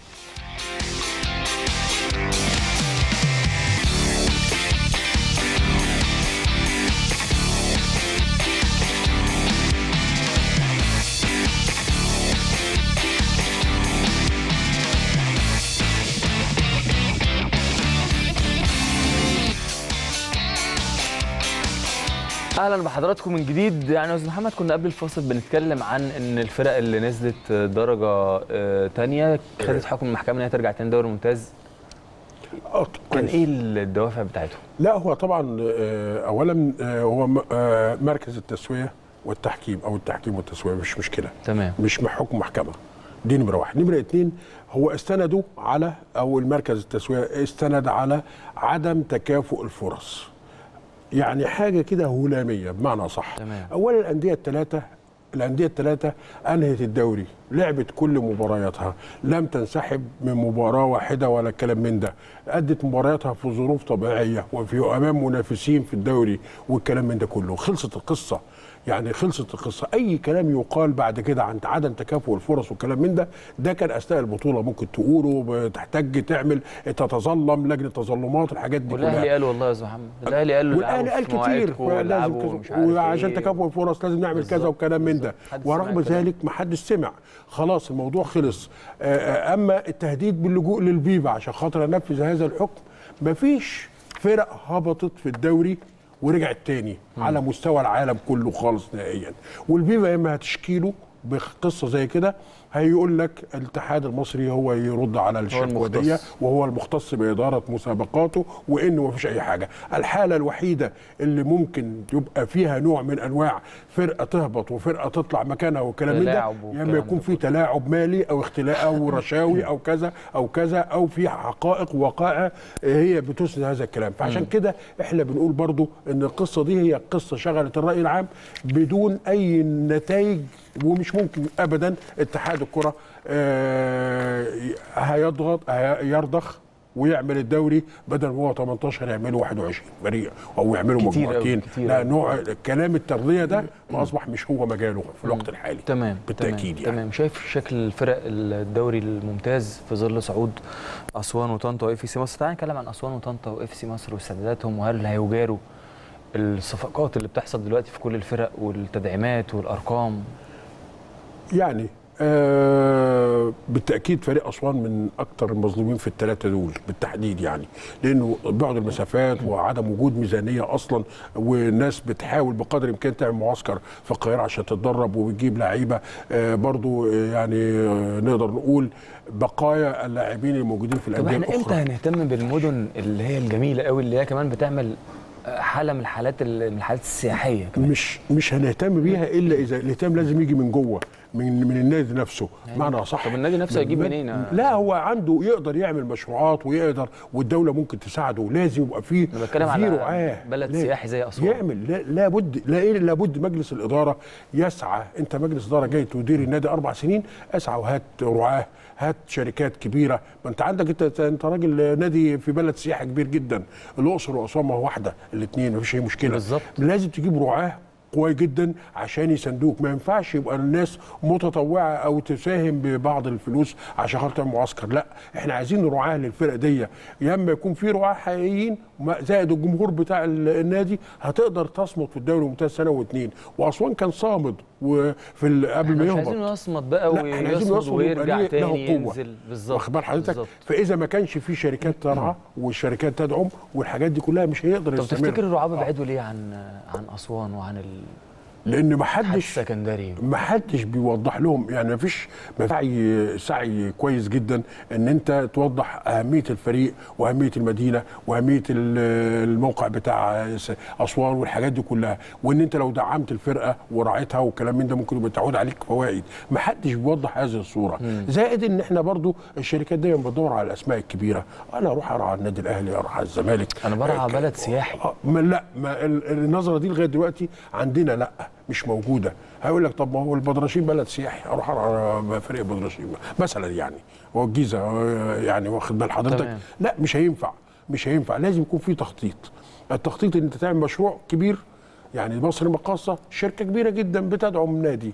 أهلا بحضراتكم من جديد. يعني أستاذ محمد كنا قبل الفاصل بنتكلم عن إن الفرق اللي نزلت درجة آه، تانية خدت حكم المحكمة إن هي ترجع تاني دوري ممتاز. آه، كان. إيه الدوافع بتاعتهم؟ لا هو طبعا آه، اولا آه، هو آه، مركز التسوية والتحكيم أو التحكيم والتسوية مش مشكلة. تمام. مش حكم محكمة. دي نمرة واحد. نمرة اتنين هو استندوا على أو المركز التسوية استند على عدم تكافؤ الفرص. يعني حاجة كده هلامية بمعنى صح. تمام. اولا الأندية الثلاثه الأندية الثلاثه انهت الدوري لعبت كل مبارياتها لم تنسحب من مباراة واحدة ولا الكلام من ده. أدت مبارياتها في ظروف طبيعية وفي أمام منافسين في الدوري والكلام من ده كله. خلصت القصة. يعني خلصت القصة. أي كلام يقال بعد كده عن عدم تكافؤ الفرص والكلام من ده ده كان أثناء البطولة ممكن تقوله تحتاج تعمل تتظلم لجنة تظلمات الحاجات دي والأهلي كلها. قال والله يا أستاذ محمد الأهلي قال والأهلي قال كتير لازم وعشان تكافؤ الفرص لازم نعمل كذا والكلام من ده. ورغم. ذلك ما حدش سمع. خلاص الموضوع خلص. آه، آه، أما التهديد باللجوء للفيفا عشان خاطر أنفذ هذا الحكم مفيش فرق هبطت في الدوري ورجعت تاني على مستوى العالم كله خالص نهائيا. والفيفا يا إما هتشكيله بقصة زي كده هيقول لك الاتحاد المصري هو يرد على الشكوى. دي وهو المختص بإدارة مسابقاته وانه ما فيش أي حاجة. الحالة الوحيدة اللي ممكن يبقى فيها نوع من أنواع فرقة تهبط وفرقة تطلع مكانها والكلام من ده إما يكون في تلاعب مالي أو اختلاء أو [LAUGHS] رشاوي أو كذا أو كذا أو في حقائق وقائع هي بتسند هذا الكلام. فعشان كده إحنا بنقول برضو إن القصة دي هي قصة شغلت الرأي العام بدون أي نتائج ومش ممكن ابدا اتحاد الكرة آه، هيضغط هي- يرضخ ويعمل الدوري بدل ما هو 18 يعمله 21 فريق أو أوي، مجموعتين. لا. نوع كلام الترضيه ده ما أصبح مش هو مجاله في الوقت الحالي. تمام بالتأكيد تمام, يعني. تمام. شايف شكل الفرق الدوري الممتاز في ظل صعود أسوان وطنطا و FC مصر؟ تعال نتكلم عن أسوان وطنطا و FC مصر واستعداداتهم وهل هيجاروا الصفقات اللي بتحصل دلوقتي في كل الفرق والتدعيمات والأرقام؟ يعني آه بالتأكيد فريق أسوان من أكثر المظلومين في الثلاثه دول بالتحديد يعني لأنه بعد المسافات وعدم وجود ميزانية أصلا والناس بتحاول بقدر الإمكان تعمل معسكر في القاهرة عشان تتدرب وبتجيب لعيبة آه برضو آه، يعني آه نقدر نقول بقايا اللاعبين الموجودين في طب الأندية إحنا إمتى الأخرى. هنهتم بالمدن اللي هي الجميلة قوي اللي هي كمان بتعمل حالة من الحالات ال- من الحالات السياحية كمان. مش مش هنهتم بيها إلا إذا الاهتمام لازم يجي من جوه من من النادي نفسه. معنى صح طب النادي نفسه هيجيب منين؟ لا هو عنده يقدر يعمل مشروعات ويقدر والدولة ممكن تساعده لازم يبقى فيه أنا بتكلم في على رعاه بلد سياحي زي أسوان. يعمل. لا لابد لا إيه لابد مجلس الإدارة يسعى. أنت مجلس إدارة جاي تدير النادي أربع سنين أسعى وهات رعاة. هات شركات كبيرة. ما انت عندك انت انت راجل نادي في بلد سياحي كبير جدا. الأقصر وأسوان ما هو واحدة الاثنين ما فيش أي مشكلة. بالظبط. لازم تجيب رعاة قوي جدا عشان يساندوك. ما ينفعش يبقى الناس متطوعة أو تساهم ببعض الفلوس عشان خاطر تعمل معسكر. لا إحنا عايزين رعاة للفرق دي. يا اما يكون في رعاة حقيقيين زائد الجمهور بتاع ال- النادي هتقدر تصمد في الدوري الممتاز سنة واثنين وأسوان كان صامد. وفي ال- قبل ما مش يهبط. عايزين يصمد بقى لا، إحنا عايزين ويصمد يصمد ويرجع تاني له قوة. ينزل. بالظبط واخد بال حضرتك. فإذا ما كانش في شركات ترعى والشركات تدعم والحاجات دي كلها مش هيقدر طب يستمر. تفتكر الرعاة بعدوا ليه عن عن أسوان وعن لأن ما حدش السكندري ما حدش بيوضح لهم. يعني ما فيش سعي سعي كويس جدا إن أنت توضح أهمية الفريق وأهمية المدينة وأهمية ال- الموقع بتاع أسوان والحاجات دي كلها. وإن أنت لو دعمت الفرقة وراعيتها والكلام من ده ممكن يبقى تعود عليك فوائد. ما حدش بيوضح هذه الصورة. زائد إن إحنا برضو الشركات دايما بتدور على الأسماء الكبيرة. أنا أروح أرعى النادي الأهلي أروح على الزمالك. أنا برعى آه، بلد سياحي. آه، ما لا ما ال- النظرة دي لغاية دلوقتي عندنا لا. مش موجودة. هيقول لك طب ما هو البدرشين بلد سياحي أروح على فريق بدرشين مثلا يعني هو الجيزة آه، يعني واخد بال حضرتك؟ تمام. لا مش هينفع مش هينفع. لازم يكون في تخطيط. التخطيط إن أنت تعمل مشروع كبير يعني مصر المقاصه شركة كبيرة جدا بتدعم نادي.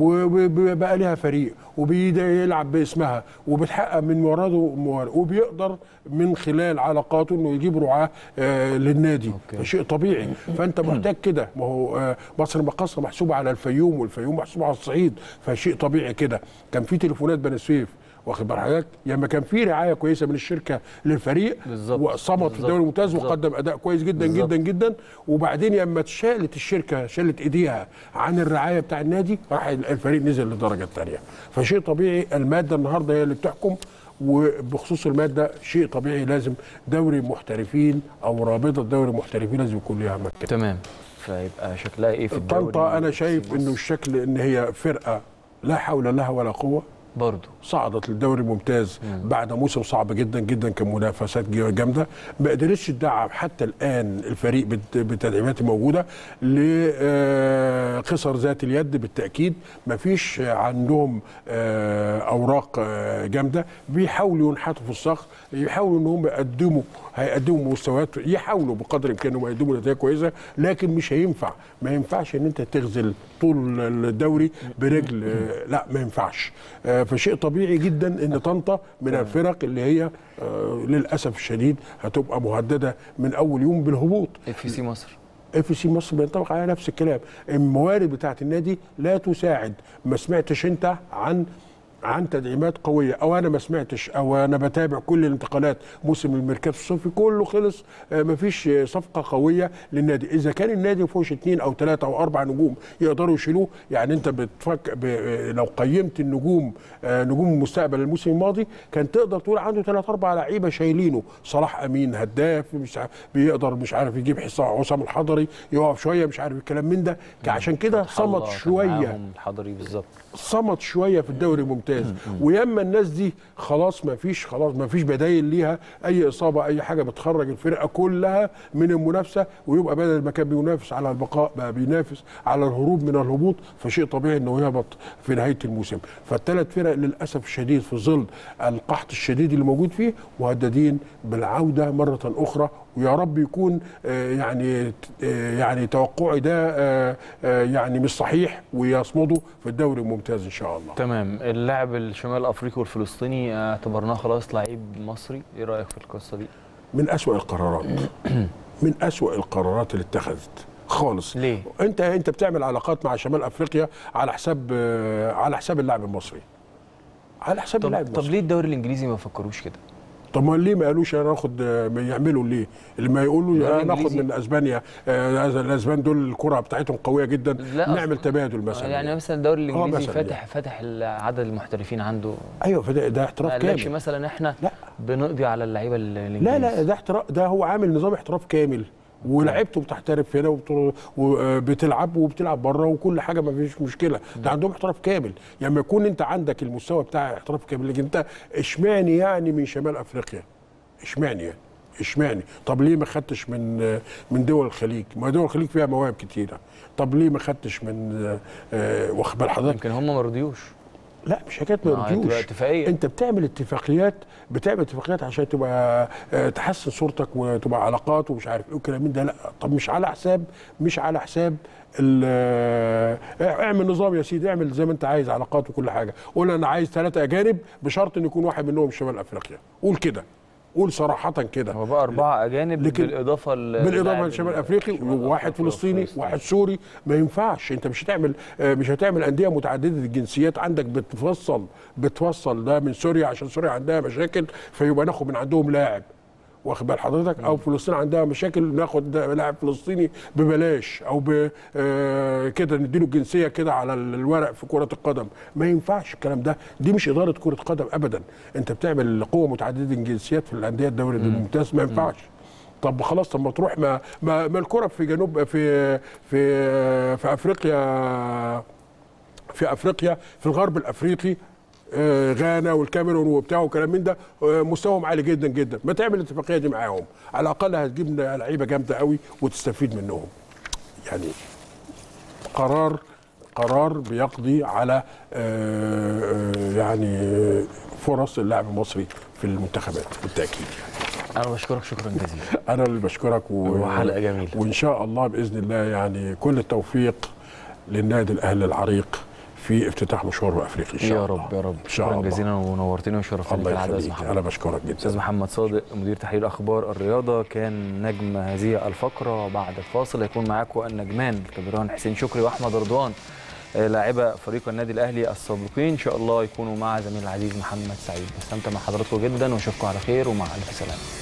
وبقى لها فريق وبيلعب باسمها وبتحقق من وراده موارد وبيقدر من خلال علاقاته إنه يجيب رعاة آه للنادي. okay. شيء طبيعي. فأنت محتاج كده. ما هو آه مصر المقاصه محسوبة على الفيوم والفيوم محسوبة على الصعيد فشيء طبيعي كده. كان في تليفونات بني سويف. واخد بال حضرتك لما كان في رعاية كويسة من الشركة للفريق بالظبط. وصمد في. الدوري الممتاز. وقدم أداء كويس جدا بالظبط. جدا جدا وبعدين لما اتشالت الشركة شالت إيديها عن الرعاية بتاع النادي راح الفريق نزل للدرجه الثانية فشيء طبيعي المادة النهارده هي اللي بتحكم وبخصوص المادة شيء طبيعي لازم دوري محترفين أو رابطة دوري محترفين لازم يكون ليها مكان تمام فيبقى شكلها إيه في الدوري طنطا أنا شايف إنه الشكل إن هي فرقة لا حول لها ولا قوة برضه صعدت للدوري الممتاز بعد موسم صعب جدا جدا كان منافسات جامدة. ما قدرتش تدعم حتى الآن الفريق بالتدعيمات الموجوده لقصر ذات اليد بالتأكيد. ما فيش عندهم آه، أوراق آه، جامدة. بيحاولوا ينحتوا في الصخر يحاولوا إن هم يقدموا هيقدموا مستويات يحاولوا بقدر امكانهم يقدموا نتائج كويسة لكن مش هينفع. ما ينفعش إن أنت تغزل طول الدوري برجل آه، لا ما ينفعش. آه، فشيء طبيعي جدا إن طنطا من الفرق اللي هي آه، للأسف الشديد هتبقى مهددة من أول يوم بالهبوط. FC مصر. FC مصر بينطبق عليها نفس الكلام. الموارد بتاعت النادي لا تساعد. ما سمعتش أنت عن عن تدعيمات قوية. أو أنا ما سمعتش أو أنا بتابع كل الانتقالات موسم الميركاتو الصيفي كله خلص آه، مفيش آه، صفقة قوية للنادي. إذا كان النادي فيهوش اثنين أو ثلاثة أو أربع نجوم يقدروا يشيلوه يعني أنت بتفكر ب... آه، لو قيمت النجوم آه، نجوم المستقبل الموسم الماضي كان تقدر تقول عنده ثلاث أربع لعيبة شايلينه. صلاح أمين هداف مش عارف بيقدر مش عارف يجيب حسام حسام الحضري يقف شوية مش عارف الكلام من ده. عشان كده صمت شوية. الحضري بالظبط. صمت شوية في الدوري الممتاز وياما الناس دي خلاص ما فيش خلاص ما فيش بدايل ليها. أي إصابة أي حاجة بتخرج الفرقة كلها من المنافسة ويبقى بدل ما كان بينافس على البقاء بقى بينافس على الهروب من الهبوط فشيء طبيعي إنه يهبط في نهاية الموسم. فالثلاث فرق للأسف الشديد في ظل القحط الشديد اللي موجود فيه مهددين بالعودة مرة أخرى ويا رب يكون آه، يعني آه، يعني توقعي ده آه، يعني مش صحيح ويصمدوا في الدوري الممتاز إن شاء الله. تمام. اللاعب الشمال الافريقي والفلسطيني اعتبرناه خلاص لعيب مصري. إيه رأيك في القصة دي؟ من أسوأ القرارات. [CLEARS THROAT] من أسوأ القرارات اللي اتخذت خالص. ليه؟ أنت أنت بتعمل علاقات مع شمال أفريقيا على حساب على حساب اللاعب المصري. على حساب طب اللاعب طب المصري. ليه الدوري الإنجليزي ما فكروش كده؟ طب ما ليه ما قالوش أنا آه، ما يعملوا ليه اللي ما يقولوا آه، ناخد الإنجليزي؟ من أسبانيا آه، الأسبان دول الكرة بتاعتهم قوية جدا نعمل. تبادل مثلا يعني مثلا الدوري الإنجليزي مثلاً فاتح فاتح عدد المحترفين عنده أيوه فده ده ما احتراف كامل مثلا إحنا لا. بنقضي على اللعيبة ال- الانجليز لا لا ده احتراف ده هو عامل نظام احتراف كامل ولعبته بتحترف هنا وبت- وبتلعب وبتلعب بره وكل حاجة ما فيش مشكلة. ده عندهم احتراف كامل. يعني يكون انت عندك المستوى بتاع احتراف كامل لكن انت اشمعني يعني من شمال افريقيا؟ اشمعني يعني؟ اشمعني طب ليه ما خدتش من من دول الخليج؟ ما دول الخليج فيها مواهب كتيرة. طب ليه ما خدتش من آه، واخد بال حضرتك يمكن هم ما رضيوش. لا مش حكاية ما يرضيوش تبقى اتفاقية. أنت بتعمل اتفاقيات بتعمل اتفاقيات عشان تبقى آه، تحسن صورتك وتبقى علاقات ومش عارف إيه والكلام من ده. لا طب مش على حساب مش على حساب آه، اعمل نظام يا سيدي اعمل زي ما أنت عايز علاقات وكل حاجة. قول أنا عايز ثلاثة أجانب بشرط إن يكون واحد منهم شمال أفريقيا. قول كده. قول صراحة كده. هو بقى أربعة أجانب لكن- بالإضافة بالإضافة لشمال ال- أفريقي وواحد فلسطيني وفلسطين. واحد سوري. ما ينفعش. أنت مش هتعمل آه، مش هتعمل أندية متعددة الجنسيات. عندك بتفصل بتفصل ده من سوريا عشان سوريا عندها مشاكل فيبقى ناخد من عندهم لاعب. واخد بال حضرتك؟ أو فلسطين عندها مشاكل ناخد لاعب فلسطيني ببلاش أو ب آه، كده نديله الجنسية كده على الورق في كرة القدم. ما ينفعش الكلام ده. دي مش إدارة كرة قدم ابدا. أنت بتعمل قوة متعددة الجنسيات في الأندية الدوري الممتاز. ما ينفعش. طب خلاص طب ما تروح ما ما, ما الكرة في جنوب في في في أفريقيا في أفريقيا في الغرب الأفريقي غانا والكاميرون وبتاع وكلام من ده آه، مستواهم عالي جدا جدا. ما تعمل الاتفاقيه دي معاهم. على الأقل هتجيب لعيبة جامدة قوي وتستفيد منهم. يعني قرار قرار بيقضي على آه، آه، يعني فرص اللاعب المصري في المنتخبات بالتأكيد. أنا بشكرك شكرا جزيلا. [LAUGHS] أنا اللي بشكرك و... وحلقة جميلة. وإن شاء الله بإذن الله يعني كل التوفيق للنادي الأهلي العريق. في افتتاح مشواره افريقي إن شاء يا الله رب يا رب. إن شاء شكرا جزيلا ونورتني وشرفتني الله في يخليك. أنا بشكرك أستاذ جدا محمد صادق مدير تحرير أخبار الرياضة كان نجم هذه الفقرة. بعد الفاصل هيكون معاكم النجمان الكبيران حسين شكري وأحمد رضوان آه، لاعبة فريق النادي الأهلي السابقين. إن شاء الله يكونوا مع زميل العزيز محمد سعيد. بستمتع مع حضراتكم جدا وأشوفكم على خير ومع ألف سلامة.